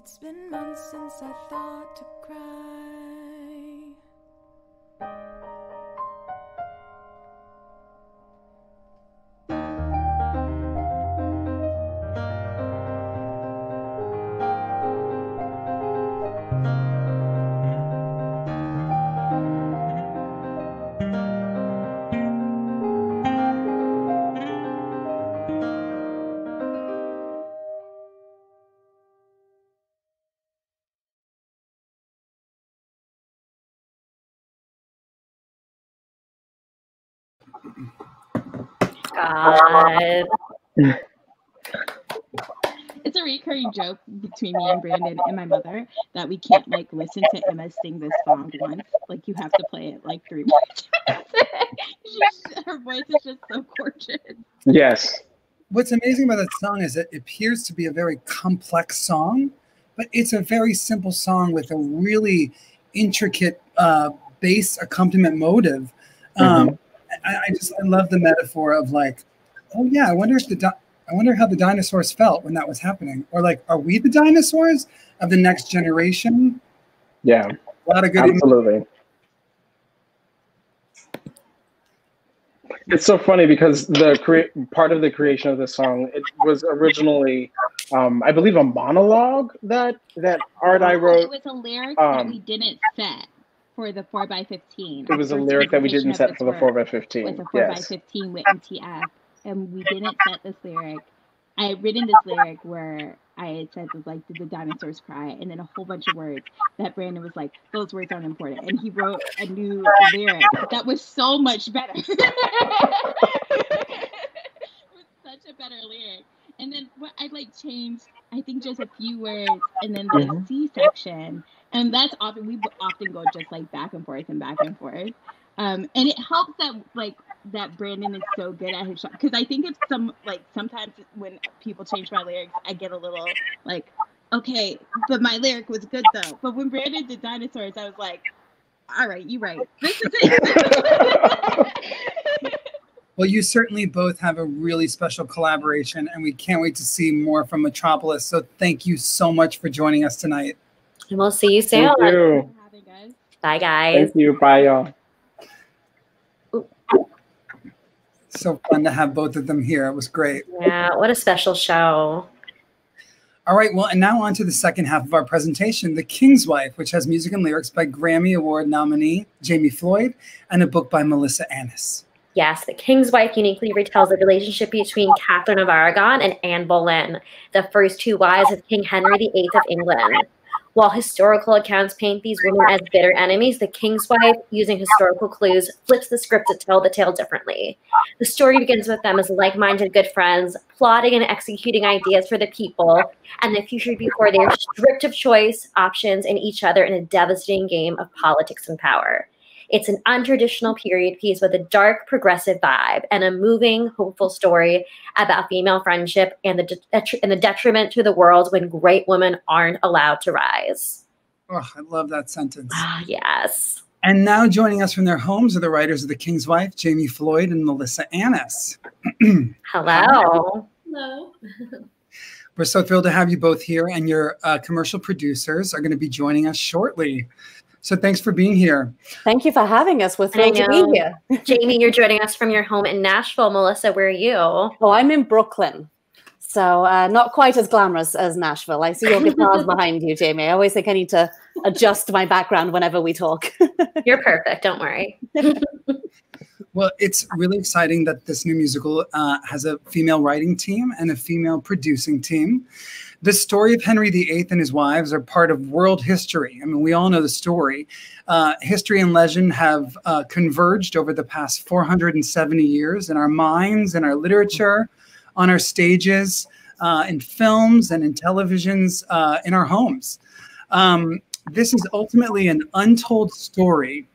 Speaker 5: It's been months since I thought to cry.
Speaker 2: God.
Speaker 11: It's a recurring joke between me and Brandon and my mother that we can't like listen to Emma sing this song once. Like you have to play it like three more times. [LAUGHS] She's- her voice is just so gorgeous.
Speaker 10: Yes.
Speaker 1: What's amazing about that song is it appears to be a very complex song, but it's a very simple song with a really intricate uh, bass accompaniment motive. Um, I, I just I love the metaphor of like, oh yeah, I wonder if the di- I wonder how the dinosaurs felt when that was happening, or like, are we the dinosaurs of the next generation?
Speaker 10: Yeah.
Speaker 1: A lot of good.
Speaker 10: Absolutely. It's so funny because the crea- part of the creation of this song it was originally, um, I believe, a monologue that that art I wrote.
Speaker 11: It was a lyric that
Speaker 10: Um,
Speaker 11: we didn't set for the 4x15.
Speaker 10: It was a lyric that we didn't set for the four by fifteen.
Speaker 11: Was a 4x15 with MTF. And we didn't set this lyric. I had written this lyric where I had said, like, did the dinosaurs cry? And then a whole bunch of words that Brandon was like, those words aren't important. And he wrote a new lyric that was so much better. [LAUGHS] it was such a better lyric. And then what I like changed, I think just a few words, and then the
Speaker 10: Mhm.
Speaker 11: C section, and that's often we often go just like back and forth and back and forth. Um, and it helps that like that Brandon is so good at his shot because I think it's some like sometimes when people change my lyrics, I get a little like, okay, but my lyric was good though. But when Brandon did dinosaurs, I was like, all right, you're right. This is it. [LAUGHS]
Speaker 1: Well, you certainly both have a really special collaboration, and we can't wait to see more from Metropolis. So thank you so much for joining us tonight.
Speaker 2: And we'll see you soon.
Speaker 10: Thank you.
Speaker 2: Bye, guys.
Speaker 10: Thank you. Bye, y'all.
Speaker 1: So fun to have both of them here. It was great.
Speaker 2: Yeah, what a special show.
Speaker 1: All right, well, and now on to the second half of our presentation, The King's Wife, which has music and lyrics by Grammy Award nominee Jamie Floyd and a book by Mêlisa Annis.
Speaker 2: Yes, The King's Wife uniquely retells the relationship between Catherine of Aragon and Anne Boleyn, the first two wives of King Henry VIII of England. While historical accounts paint these women as bitter enemies, The King's Wife, using historical clues, flips the script to tell the tale differently. The story begins with them as like minded good friends, plotting and executing ideas for the people and the future before they are stripped of choice, options, and each other in a devastating game of politics and power. It's an untraditional period piece with a dark, progressive vibe and a moving, hopeful story about female friendship and the, de- and the detriment to the world when great women aren't allowed to rise.
Speaker 1: Oh, I love that sentence.
Speaker 2: Ah, yes.
Speaker 1: And now joining us from their homes are the writers of The King's Wife, Jamie Floyd and Mêlisa Annis. [CLEARS THROAT]
Speaker 2: Hello.
Speaker 15: Hello.
Speaker 1: We're so thrilled to have you both here, and your uh, commercial producers are going to be joining us shortly. So thanks for being here.
Speaker 16: Thank you for having us. We're thrilled to be here. [LAUGHS]
Speaker 2: Jamie, you're joining us from your home in Nashville. Mêlisa, where are you?
Speaker 16: Oh, I'm in Brooklyn. So uh, not quite as glamorous as Nashville. I see your guitars [LAUGHS] behind you, Jamie. I always think I need to adjust my background whenever we talk. [LAUGHS]
Speaker 2: You're perfect. Don't worry.
Speaker 1: Well, it's really exciting that this new musical uh, has a female writing team and a female producing team. The story of Henry VIII and his wives are part of world history. I mean, we all know the story. Uh, history and legend have uh, converged over the past 470 years in our minds, in our literature, on our stages, uh, in films and in televisions, uh, in our homes. Um, this is ultimately an untold story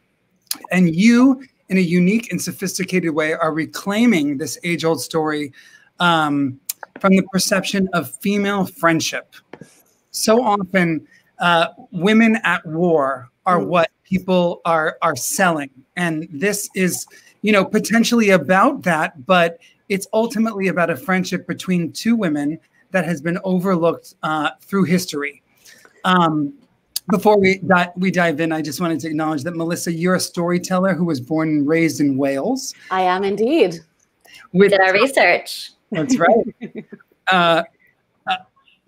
Speaker 1: and you in a unique and sophisticated way are reclaiming this age-old story um, from the perception of female friendship so often uh, women at war are what people are are selling and this is you know potentially about that but it's ultimately about a friendship between two women that has been overlooked uh, through history um, before we di- we dive in, I just wanted to acknowledge that Mêlisa, you're a storyteller who was born and raised in Wales.
Speaker 16: I am indeed.
Speaker 1: With
Speaker 2: Did our research.
Speaker 1: That's right. uh, uh,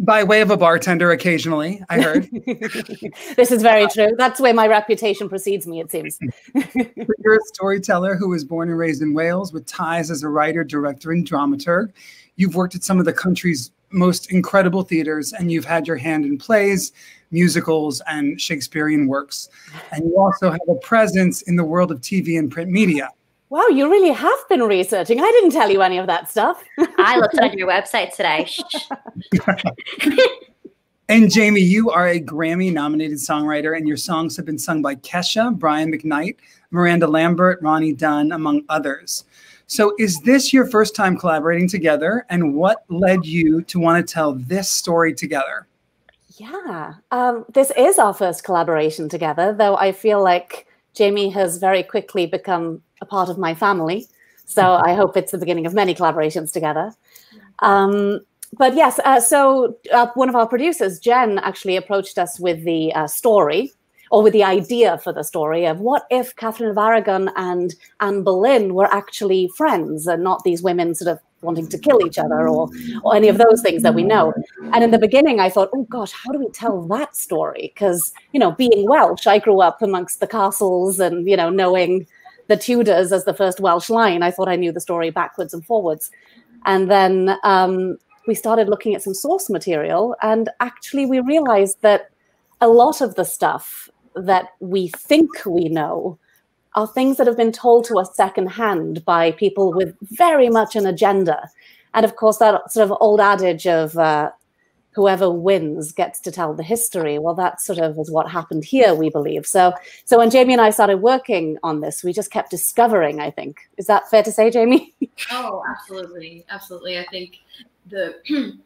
Speaker 1: by way of a bartender, occasionally, I heard. [LAUGHS]
Speaker 16: this is very true. That's where my reputation precedes me, it seems. [LAUGHS]
Speaker 1: You're a storyteller who was born and raised in Wales with ties as a writer, director, and dramaturg. You've worked at some of the country's most incredible theaters, and you've had your hand in plays, musicals, and Shakespearean works. And you also have a presence in the world of TV and print media.
Speaker 16: Wow, you really have been researching. I didn't tell you any of that stuff.
Speaker 2: I looked on your website today. [LAUGHS]
Speaker 1: And Jamie, you are a Grammy nominated songwriter, and your songs have been sung by Kesha, Brian McKnight, Miranda Lambert, Ronnie Dunn, among others. So, is this your first time collaborating together? And what led you to want to tell this story together?
Speaker 16: Yeah, um, this is our first collaboration together, though I feel like Jamie has very quickly become a part of my family. So I hope it's the beginning of many collaborations together. Um, but yes, uh, so uh, one of our producers, Jen, actually approached us with the uh, story. or with the idea for the story of what if Catherine of Aragon and Anne Boleyn were actually friends and not these women sort of wanting to kill each other or or any of those things that we know. And in the beginning, I thought, oh gosh, how do we tell that story? Because you know, being Welsh, I grew up amongst the castles and you know, knowing the Tudors as the first Welsh line, I thought I knew the story backwards and forwards. And then um, we started looking at some source material, and actually, we realized that a lot of the stuff that we think we know are things that have been told to us secondhand by people with very much an agenda. And of course, that sort of old adage of uh, whoever wins gets to tell the history. Well, that sort of is what happened here, we believe. So, so when Jamie and I started working on this, we just kept discovering. I think is that fair to say, Jamie? [LAUGHS]
Speaker 15: Oh, absolutely, absolutely. I think the [CLEARS THROAT]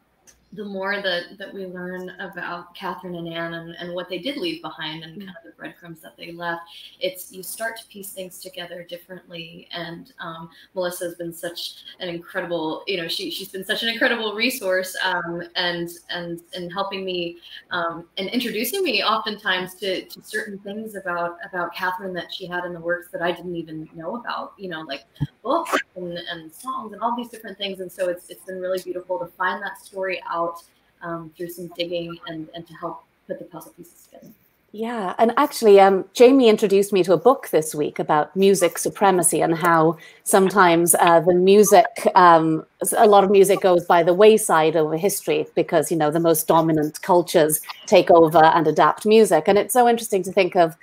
Speaker 15: the more that that we learn about Catherine and Anne and, and what they did leave behind and kind of the breadcrumbs that they left, it's you start to piece things together differently. And um, Mêlisa has been such an incredible, you know, she she's been such an incredible resource um, and and and helping me um, and introducing me oftentimes to to certain things about about Catherine that she had in the works that I didn't even know about, you know, like books and, and songs and all these different things. And so it's it's been really beautiful to find that story out um, through some digging and, and to help put the puzzle pieces together.
Speaker 16: Yeah, and actually, um, Jamie introduced me to a book this week about music supremacy and how sometimes uh, the music, um, a lot of music goes by the wayside over history because you know the most dominant cultures take over and adapt music, and it's so interesting to think of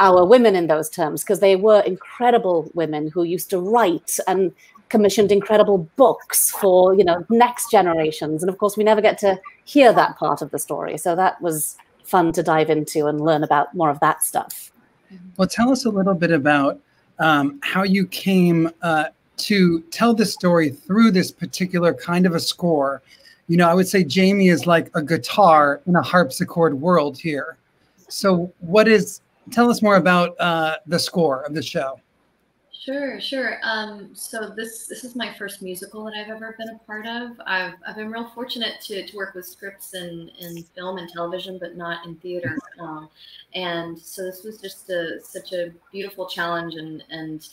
Speaker 16: our women in those terms because they were incredible women who used to write and commissioned incredible books for you know next generations and of course we never get to hear that part of the story so that was fun to dive into and learn about more of that stuff
Speaker 1: Well, tell us a little bit about um, how you came uh, to tell this story through this particular kind of a score. You know, I would say Jamie is like a guitar in a harpsichord world here. So, what is? Tell us more about uh, the score of the show.
Speaker 15: Sure, sure. Um, so this this is my first musical that I've ever been a part of. I've I've been real fortunate to, to work with scripts in, in film and television, but not in theater. Um, and so this was just a, such a beautiful challenge, and and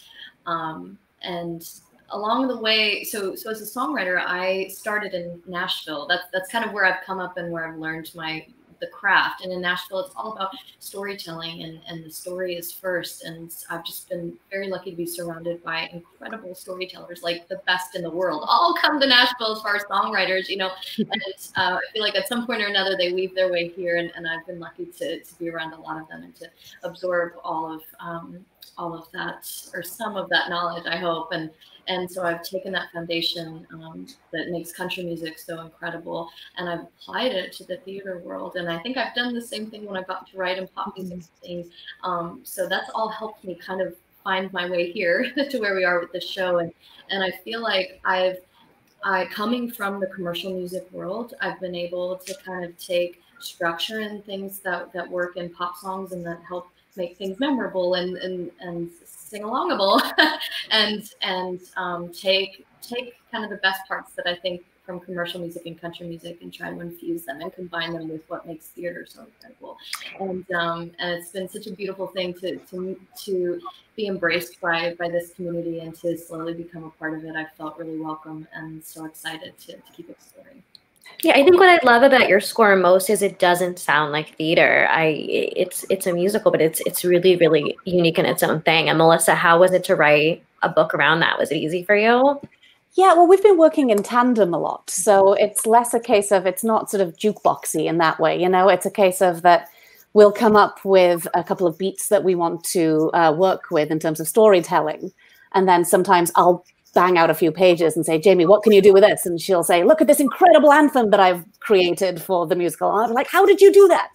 Speaker 15: um, and along the way, so so as a songwriter, I started in Nashville. That's that's kind of where I've come up and where I've learned my the craft. And in Nashville, it's all about storytelling, and, and the story is first. And I've just been very lucky to be surrounded by incredible storytellers, like the best in the world. All come to Nashville as far as songwriters, you know. [LAUGHS] And uh, I feel like at some point or another, they weave their way here, and, and I've been lucky to, to be around a lot of them and to absorb all of um, all of that or some of that knowledge. I hope and and so I've taken that foundation um, that makes country music so incredible, and I've applied it to the theater world. And I think I've done the same thing when I got to write and pop music things. Um, so that's all helped me kind of find my way here [LAUGHS] to where we are with the show. And and I feel like I've I coming from the commercial music world, I've been able to kind of take structure and things that that work in pop songs and that help make things memorable and and and sing alongable [LAUGHS] and and um, take take kind of the best parts that I think from commercial music and country music and try to infuse them and combine them with what makes theater so incredible. And um, and it's been such a beautiful thing to to to be embraced by by this community and to slowly become a part of it. I felt really welcome and so excited to, to keep exploring.
Speaker 2: Yeah, I think what I love about your score most is it doesn't sound like theater. I it's it's a musical, but it's it's really really unique in its own thing. And Mêlisa, how was it to write a book around that? Was it easy for you?
Speaker 16: Yeah, well, we've been working in tandem a lot. So it's less a case of it's not sort of jukeboxy in that way. You know, it's a case of that we'll come up with a couple of beats that we want to uh, work with in terms of storytelling. And then sometimes I'll bang out a few pages and say, Jamie, what can you do with this? And she'll say, look at this incredible anthem that I've created for the musical. And I'm like, how did you do that?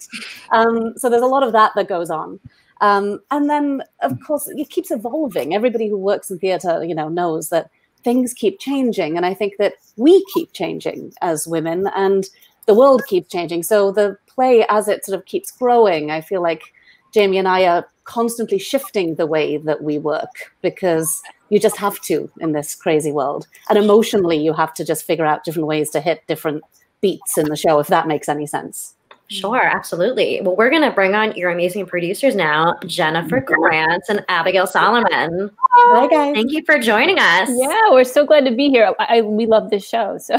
Speaker 16: Um, so there's a lot of that that goes on. Um, and then, of course, it keeps evolving. Everybody who works in theatre, you know, knows that things keep changing. And I think that we keep changing as women and the world keeps changing. So the play, as it sort of keeps growing, I feel like Jamie and I are constantly shifting the way that we work because you just have to in this crazy world. And emotionally, you have to just figure out different ways to hit different beats in the show, if that makes any sense.
Speaker 2: Sure, absolutely. Well, we're going to bring on your amazing producers now, Jennifer Grant and Abigail Solomon.
Speaker 16: Hi, guys.
Speaker 2: Thank you for joining us.
Speaker 17: Yeah, we're so glad to be here. I, I we love this show. So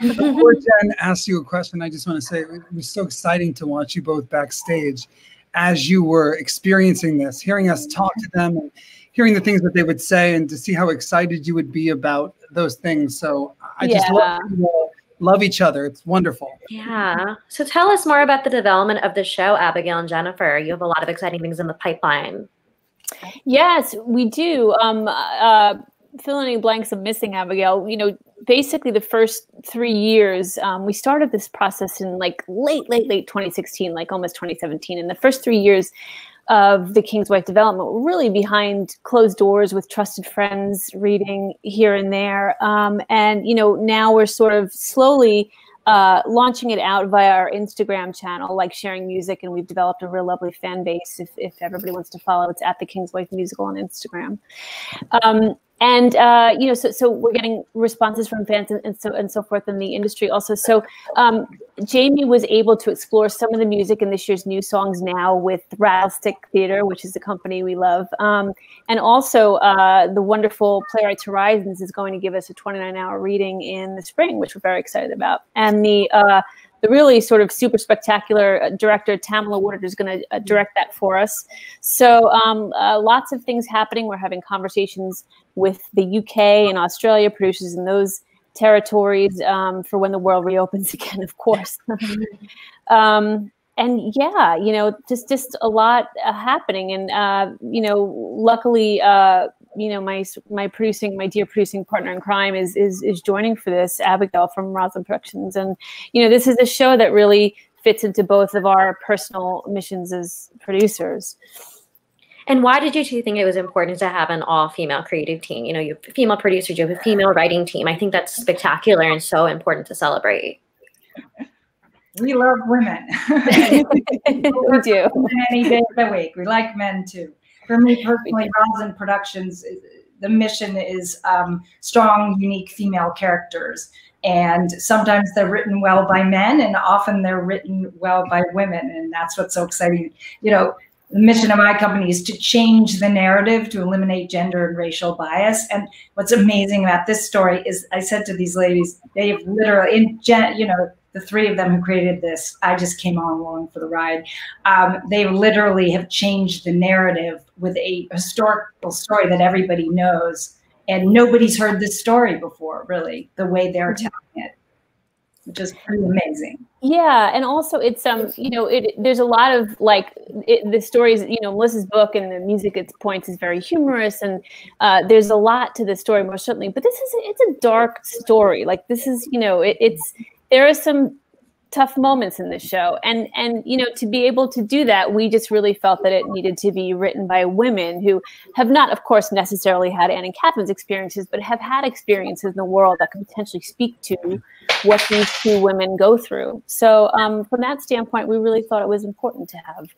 Speaker 1: Before Jen asks you a question, I just want to say it was so exciting to watch you both backstage as you were experiencing this, hearing us talk to them and hearing the things that they would say and to see how excited you would be about those things. So I just love, love each other. It's wonderful.
Speaker 2: Yeah. So tell us more about the development of the show, Abigail and Jennifer. You have a lot of exciting things in the pipeline.
Speaker 17: Yes, we do. Um, uh, fill in any blanks of missing, Abigail. You know, basically the first three years, um, we started this process in like late, late, late 2016, like almost 2017. And the first three years of the King's Wife development were really behind closed doors with trusted friends reading here and there. Um, and, you know, now we're sort of slowly uh, launching it out via our Instagram channel, like sharing music, and we've developed a real lovely fan base. If, if everybody wants to follow, it's at the King's Wife Musical on Instagram. Um, and uh, you know, so so we're getting responses from fans and, and so and so forth in the industry also. So um, Jamie was able to explore some of the music in this year's new songs now with Rattlestick Theater, which is a company we love, um, and also uh, the wonderful Playwrights Horizons is going to give us a 29-hour reading in the spring, which we're very excited about. And the uh, the really sort of super spectacular uh, director Tamilla Woodard is going to uh, direct that for us. So um, uh, lots of things happening. We're having conversations with the UK and Australia producers in those territories um, for when the world reopens [LAUGHS] again, of course. [LAUGHS] um, and yeah, you know, just just a lot uh, happening, and uh, you know, luckily, uh, you know, my my producing, my dear producing partner in crime is is is joining for this, Abigail from Roslyn Productions, and you know, this is a show that really fits into both of our personal missions as producers.
Speaker 2: And why did you two think it was important to have an all female creative team? You know, you have female producer, you have a female writing team. I think that's spectacular and so important to celebrate.
Speaker 18: We love women. [LAUGHS]
Speaker 17: we do.
Speaker 18: Any day of the week. We like men too. For me personally, Rosin Productions, the mission is um, strong, unique female characters. And sometimes they're written well by men, and often they're written well by women. And that's what's so exciting. You know, the mission of my company is to change the narrative to eliminate gender and racial bias. And what's amazing about this story is I said to these ladies, they've literally, in gen, you know, the three of them who created this, I just came on along for the ride. Um, they literally have changed the narrative with a historical story that everybody knows. And nobody's heard this story before, really, the way they're telling it, which is pretty amazing.
Speaker 17: Yeah, and also it's um you know it there's a lot of like it, the stories you know Mêlisa's book and the music at points is very humorous and uh, there's a lot to the story most certainly but this is it's a dark story like this is you know it, it's there are some tough moments in this show. And and you know to be able to do that we just really felt that it needed to be written by women who have not of course necessarily had Anne and Catherine's experiences but have had experiences in the world that could potentially speak to what these two women go through. So um, from that standpoint we really thought it was important to have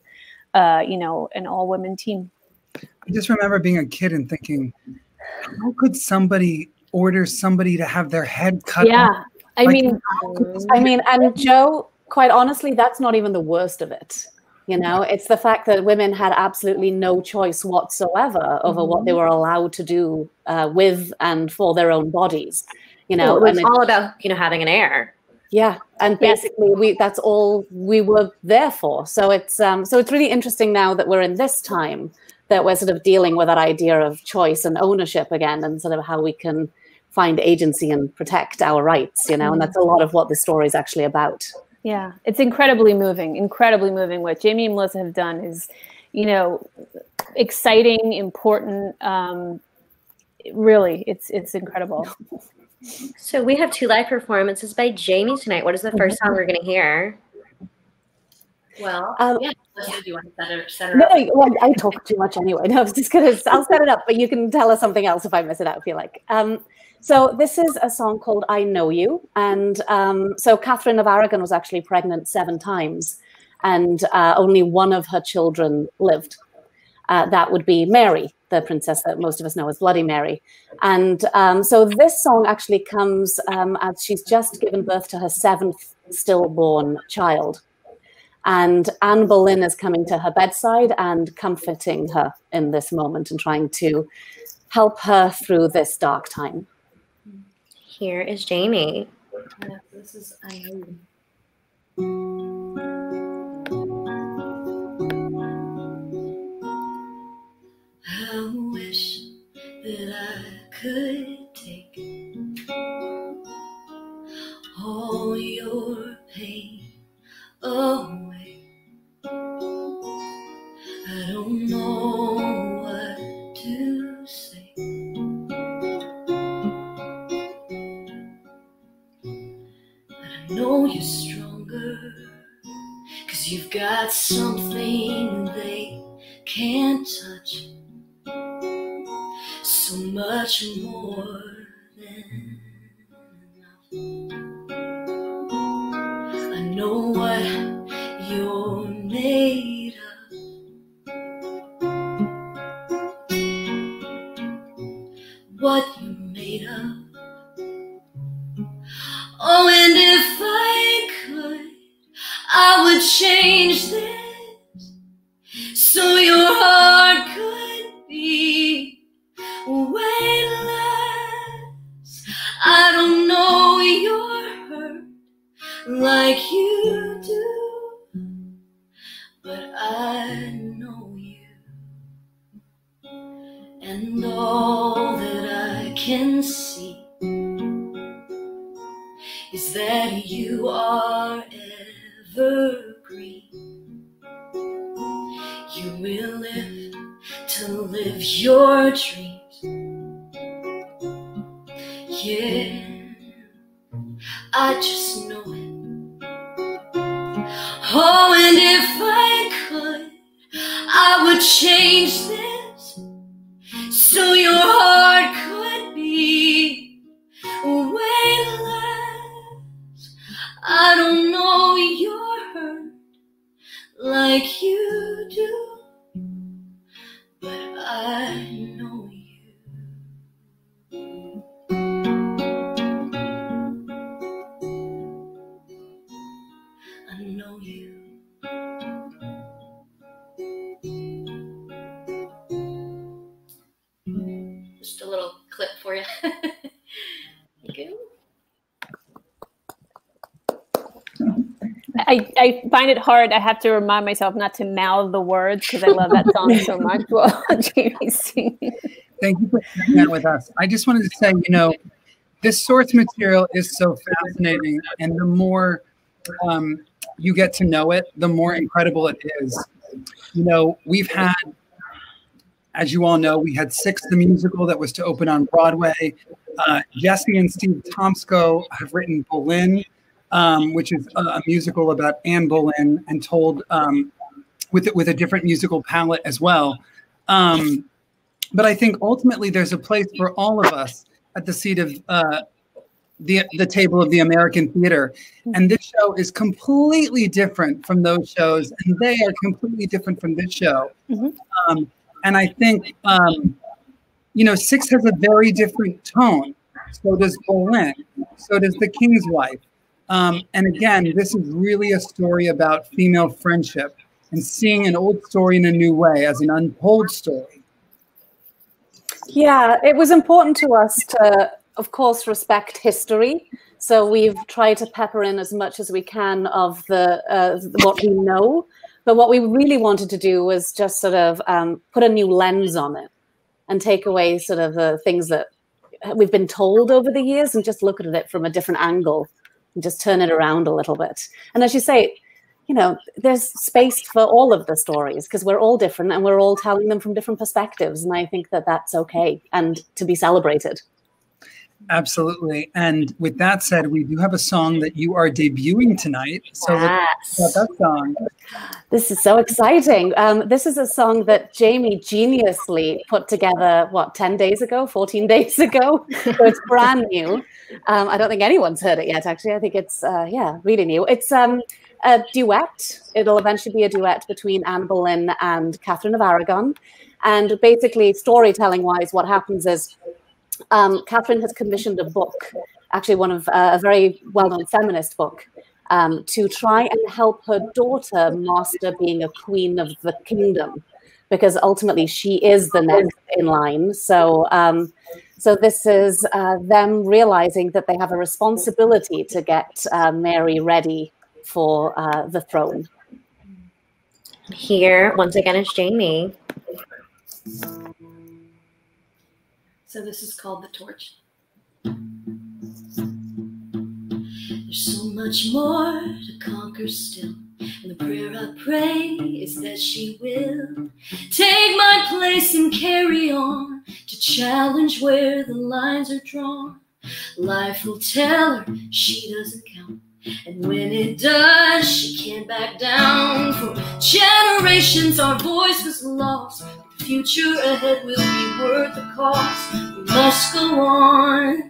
Speaker 17: uh, you know an all women team.
Speaker 1: I just remember being a kid and thinking, how could somebody order somebody to have their head cut
Speaker 16: Yeah,
Speaker 1: off?
Speaker 16: I
Speaker 1: Like,
Speaker 16: mean, I mean, and Joe, quite honestly, that's not even the worst of it. You know, it's the fact that women had absolutely no choice whatsoever over what they were allowed to do uh, with and for their own bodies. You know,
Speaker 2: Well, it was
Speaker 16: and it-
Speaker 2: all about, you know, having an heir.
Speaker 16: yeah, and basically we that's all we were there for. So it's um so it's really interesting now that we're in this time that we're sort of dealing with that idea of choice and ownership again and sort of how we can find agency and protect our rights, you know, and that's a lot of what the story is actually about.
Speaker 17: Yeah, it's incredibly moving, incredibly moving. What Jamie and Mêlisa have done is, you know, exciting, important. Um, really, it's it's incredible.
Speaker 2: So we have two live performances by Jamie tonight. What is the first song we're going to hear?
Speaker 15: Well,
Speaker 16: Um,
Speaker 15: yeah, Mêlisa, do you want to set it, set it
Speaker 16: No,
Speaker 15: up?
Speaker 16: no, well, I talk too much anyway. No, I was just gonna. I'll set it up, but you can tell us something else if I miss it out. If you like. Um, so this is a song called "I Know You," and um, so Catherine of Aragon was actually pregnant seven times, and uh, only one of her children lived. Uh, that would be Mary, the princess that most of us know as Bloody Mary. And um, so this song actually comes um, as she's just given birth to her seventh stillborn child. And Anne Boleyn is coming to her bedside and comforting her in this moment and trying to help her through this dark time.
Speaker 2: Here is Jamie.
Speaker 19: Yeah, this is I wish that I could take all your pain away. Something they can't touch. So much more I don't know your hurt like you do, I, I
Speaker 17: find it hard. I have to remind myself not to mouth the words because I love that song so [LAUGHS] much Well, [LAUGHS] Jamie's singing.
Speaker 1: Thank you for sharing that with us. I just wanted to say, you know, this source material is so fascinating, and the more um, you get to know it, the more incredible it is. You know, we've had, as you all know, we had Six the musical that was to open on Broadway. Uh, Jesse and Steve Tomsko have written Boleyn, um, which is a, a musical about Anne Boleyn and told um, with with a different musical palette as well. Um, but I think ultimately there's a place for all of us at the seat of uh, the the table of the American theater, and this show is completely different from those shows, and they are completely different from this show. Um, and I think um, you know Six has a very different tone. So does Boleyn. So does The King's Wife. Um, and again, this is really a story about female friendship and seeing an old story in a new way as an untold story.
Speaker 16: Yeah, it was important to us to, of course, respect history. So we've tried to pepper in as much as we can of the uh, what we know. But what we really wanted to do was just sort of um, put a new lens on it and take away sort of the things that we've been told over the years and just look at it from a different angle and just turn it around a little bit. And as you say, you know, there's space for all of the stories because we're all different and we're all telling them from different perspectives. And I think that that's okay and to be celebrated.
Speaker 1: Absolutely. And with that said, we do have a song that you are debuting tonight. So let's talk about that song.
Speaker 16: This is so exciting. Um, this is a song that Jamie geniusly put together, what, 10 days ago, 14 [LAUGHS] days ago? so it's brand new. Um, I don't think anyone's heard it yet, actually. I think it's, uh, yeah, really new. It's um, a duet. It'll eventually be a duet between Anne Boleyn and Catherine of Aragon. And basically, storytelling wise, what happens is um, Catherine has commissioned a book, actually one of uh, a very well-known feminist book, um, to try and help her daughter master being a queen of the kingdom, because ultimately she is the next in line. So, um, so this is uh, them realizing that they have a responsibility to get uh, Mary ready for uh, the throne.
Speaker 2: Here, once again, is Jamie.
Speaker 15: So this is called The Torch. There's so much more to conquer still. And the prayer I pray is that she will take my place and carry on to challenge where the lines are drawn. Life will tell her she doesn't count. And when it does, she can't back down. For generations, our voice was lost. Future ahead will be worth the cost. We must go on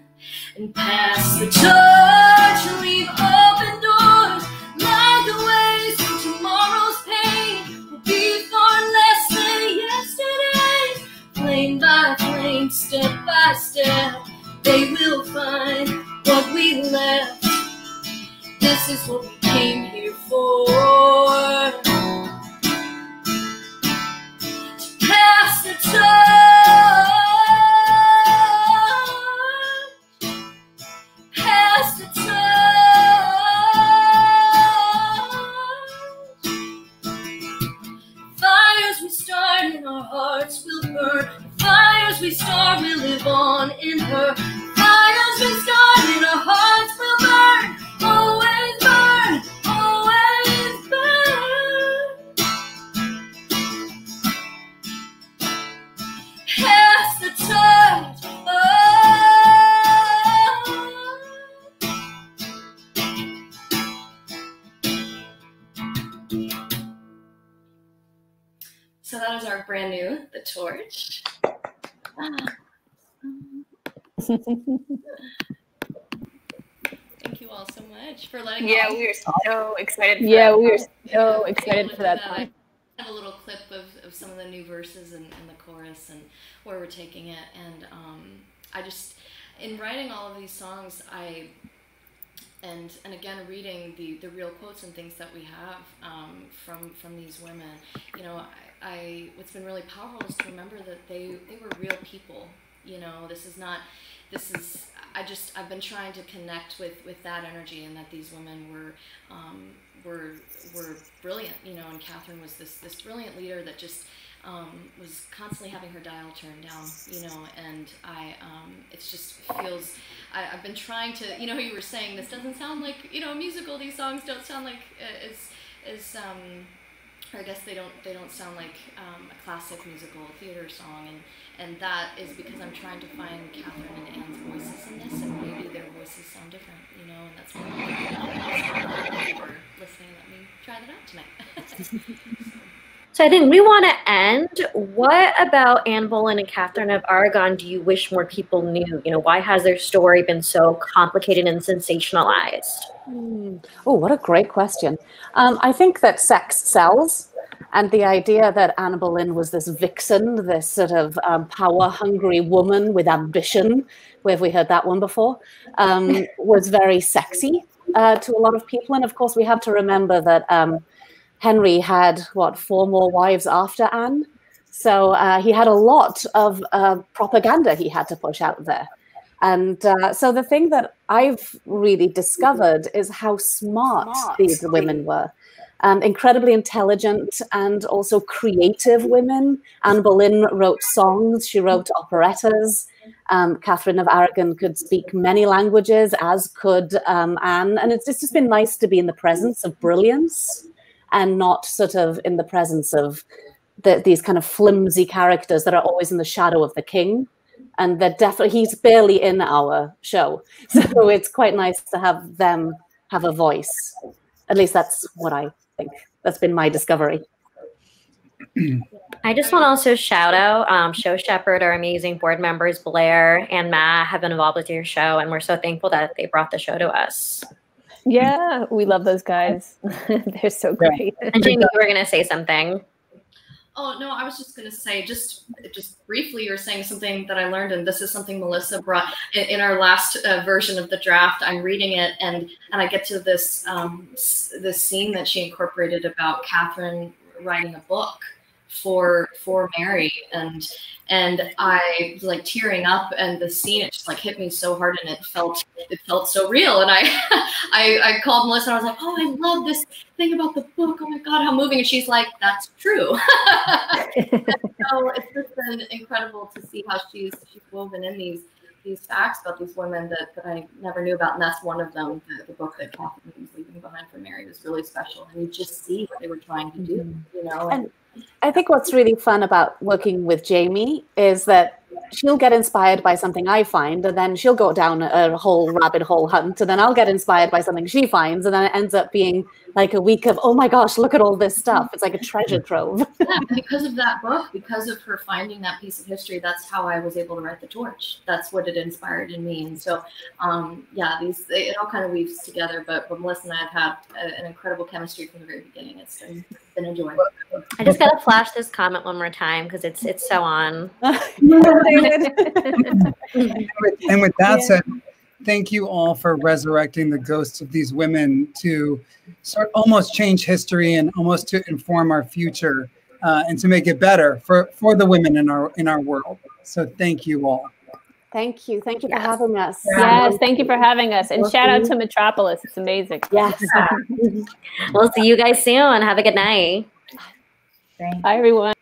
Speaker 15: and pass the torch. Leave open doors. Light the ways to tomorrow's pain. Will be far less than yesterday. Flame by flame, step by step, they will find what we left. This is what we came here for. On in her. Fires we start in our hearts Thank you all so much for letting
Speaker 17: Yeah,
Speaker 15: all-
Speaker 17: we are so excited. For
Speaker 15: Yeah,
Speaker 17: that
Speaker 15: we are
Speaker 17: so excited for
Speaker 15: at
Speaker 17: that.
Speaker 15: I have a little clip of, of some of the new verses and, and the chorus and where we're taking it. And um, I just, in writing all of these songs, I, and and again reading the, the real quotes and things that we have um, from from these women, you know, I, I what's been really powerful is to remember that they they were real people. You know, this is not this is I just I've been trying to connect with with that energy and that these women were um, were were brilliant. You know, and Catherine was this this brilliant leader that just um, was constantly having her dial turned down. You know, and I um, it's just feels I, I've been trying to you know you were saying this doesn't sound like you know musical. These songs don't sound like uh, as as um, I guess they don't they don't sound like um, a classic musical theater song, and and that is because I'm trying to find Catherine and Anne's voices in this, and maybe their voices sound different, you know, and that's what Thank you for listening. Let me try that out tonight. [LAUGHS]
Speaker 2: So I think we want to end. What about Anne Boleyn and Catherine of Aragon do you wish more people knew? You know, why has their story been so complicated and sensationalized?
Speaker 16: Oh, what a great question. Um, I think that sex sells. And the idea that Anne Boleyn was this vixen, this sort of um, power hungry woman with ambition, where have we heard that one before, um, [LAUGHS] was very sexy uh, to a lot of people. And of course, we have to remember that um, Henry had, what, four more wives after Anne? So uh, he had a lot of uh, propaganda he had to push out there. And uh, so the thing that I've really discovered is how smart, these women were. Um, incredibly intelligent and also creative women. Anne Boleyn wrote songs, she wrote operettas. Um, Catherine of Aragon could speak many languages, as could um, Anne. And it's, it's just been nice to be in the presence of brilliance and not sort of in the presence of the, these kind of flimsy characters that are always in the shadow of the king and they're definitely he's barely in our show [LAUGHS] so it's quite nice to have them have a voice at least that's what i think that's been my discovery
Speaker 2: I just want to also shout out um, Show Shepherd, our amazing board members, Blair and Matt, have been involved with your show, and we're so thankful that they brought the show to us.
Speaker 17: Yeah, we love those guys. [LAUGHS] They're so great.
Speaker 2: And Jamie, [LAUGHS] you were going to say something.
Speaker 15: Oh no, I was just gonna say, just just briefly, you're saying something that I learned, and this is something Mêlisa brought in, in our last uh, version of the draft. I'm reading it, and and I get to this um, this scene that she incorporated about Catherine writing a book for for Mary, and and I was like tearing up, and the scene it just like hit me so hard, and it felt it felt so real, and I [LAUGHS] I, I called Mêlisa, and I was like, oh, I love this thing about the book. Oh my god, how moving! And she's like, that's true. [LAUGHS] so it's just been incredible to see how she's she's woven in these these facts about these women that, that I never knew about, and that's one of them. The, the book that Catherine was leaving behind for Mary was really special, and you just see what they were trying to do, mm-hmm. you know.
Speaker 16: And I think what's really fun about working with Jamie is that she'll get inspired by something I find, and then she'll go down a whole rabbit hole hunt, and then I'll get inspired by something she finds, and then it ends up being like a week of, oh my gosh, look at all this stuff. It's like a treasure trove. [LAUGHS]
Speaker 15: yeah, because of that book, because of her finding that piece of history, that's how I was able to write the torch. That's what it inspired in me. And so, um, yeah, these it all kind of weaves together. But, but Mêlisa and I have had a, an incredible chemistry from the very beginning. It's been, it's been a joy.
Speaker 2: I just gotta flash this comment one more time because it's it's so on. [LAUGHS] [LAUGHS]
Speaker 1: And with, and with that said, thank you all for resurrecting the ghosts of these women to sort almost change history and almost to inform our future uh, and to make it better for for the women in our in our world. So thank you all.
Speaker 16: Thank you. Thank you for having us.
Speaker 17: Yes, thank you for having us. And shout out to Metropolis. It's amazing.
Speaker 16: Yes. [LAUGHS]
Speaker 2: we'll see you guys soon. Have a good night.
Speaker 17: Bye, everyone.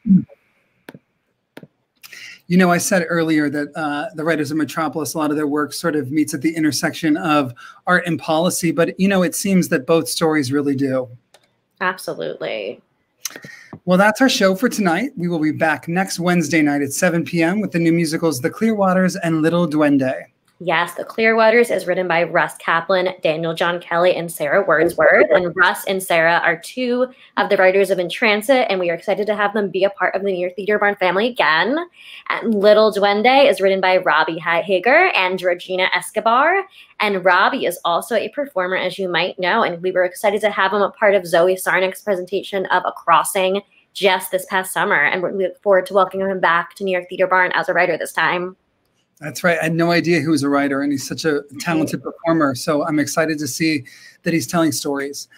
Speaker 1: You know, I said earlier that uh, the writers of Metropolis, a lot of their work sort of meets at the intersection of art and policy, but you know, it seems that both stories really do.
Speaker 2: Absolutely.
Speaker 1: Well, that's our show for tonight. We will be back next Wednesday night at 7 p.m. with the new musicals The Clearwaters and Little Duende.
Speaker 2: Yes, The Clearwaters is written by Russ Kaplan, Daniel John Kelly, and Sara Wordsworth. And Russ and Sara are two of the writers of In Transit, and we are excited to have them be a part of the New York Theatre Barn family again. And Little Duende is written by Robbie Hager and Georgina Escobar. And Robbie is also a performer, as you might know, and we were excited to have him a part of Zoe Sarnak's presentation of A Crossing just this past summer. And we look forward to welcoming him back to New York Theatre Barn as a writer this time.
Speaker 1: That's right. I had no idea he was a writer, and he's such a talented performer. So I'm excited to see that he's telling stories.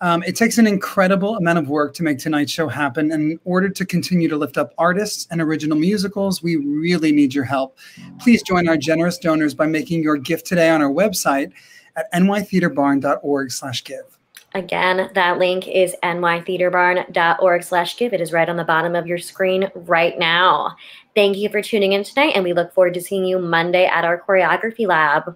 Speaker 1: Um, it takes an incredible amount of work to make tonight's show happen. And in order to continue to lift up artists and original musicals, we really need your help. Please join our generous donors by making your gift today on our website at nytheaterbarn.org slash give.
Speaker 2: Again, that link is nytheaterbarn.org slash give. It is right on the bottom of your screen right now. Thank you for tuning in tonight, and we look forward to seeing you Monday at our choreography lab.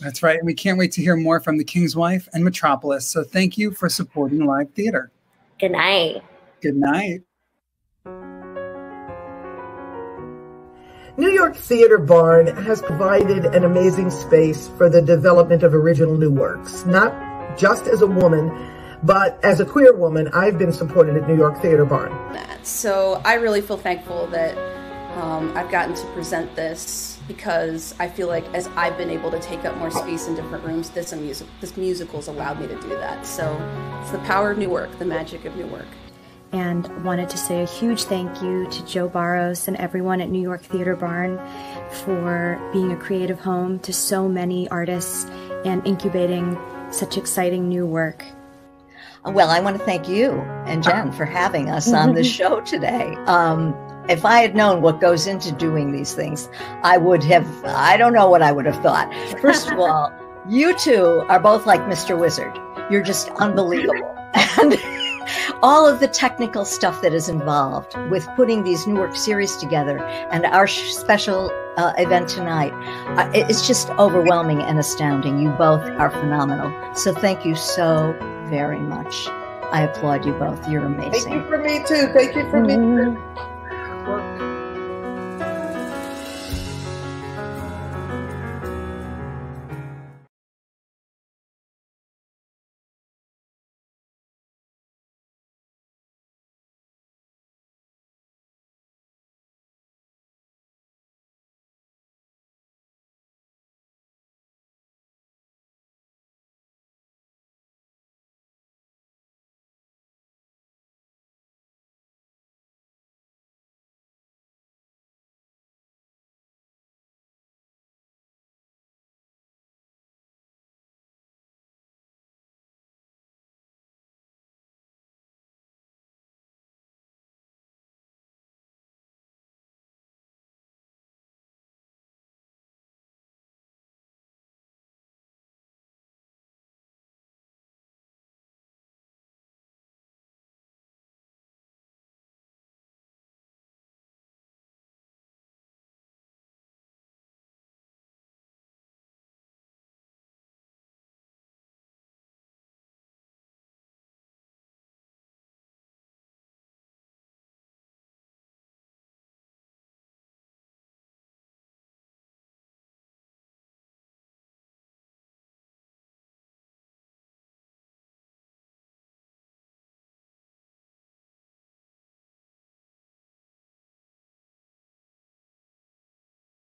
Speaker 1: That's right. And we can't wait to hear more from The King's Wife and Metropolis. So thank you for supporting live theater.
Speaker 2: Good night.
Speaker 1: Good night.
Speaker 20: New York Theatre Barn has provided an amazing space for the development of original new works, not just as a woman, but as a queer woman, I've been supported at New York Theatre Barn.
Speaker 21: So I really feel thankful that um, I've gotten to present this because I feel like as I've been able to take up more space in different rooms, this, music, this musical's allowed me to do that. So it's the power of new work, the magic of new work.
Speaker 22: and I wanted to say a huge thank you to Joe Barros and everyone at New York Theatre Barn for being a creative home to so many artists and incubating such exciting new work.
Speaker 23: Well, I want to thank you and Jen for having us on the [LAUGHS] show today. Um, if I had known what goes into doing these things, I would have, I don't know what I would have thought. First of all, [LAUGHS] you two are both like Mr. Wizard. You're just unbelievable. [LAUGHS] And all of the technical stuff that is involved with putting these New Works series together and our special uh, event tonight, uh, it's just overwhelming and astounding. You both are phenomenal. So thank you so very much. I applaud you both. You're amazing.
Speaker 20: Thank you for me too. Thank you for me too work.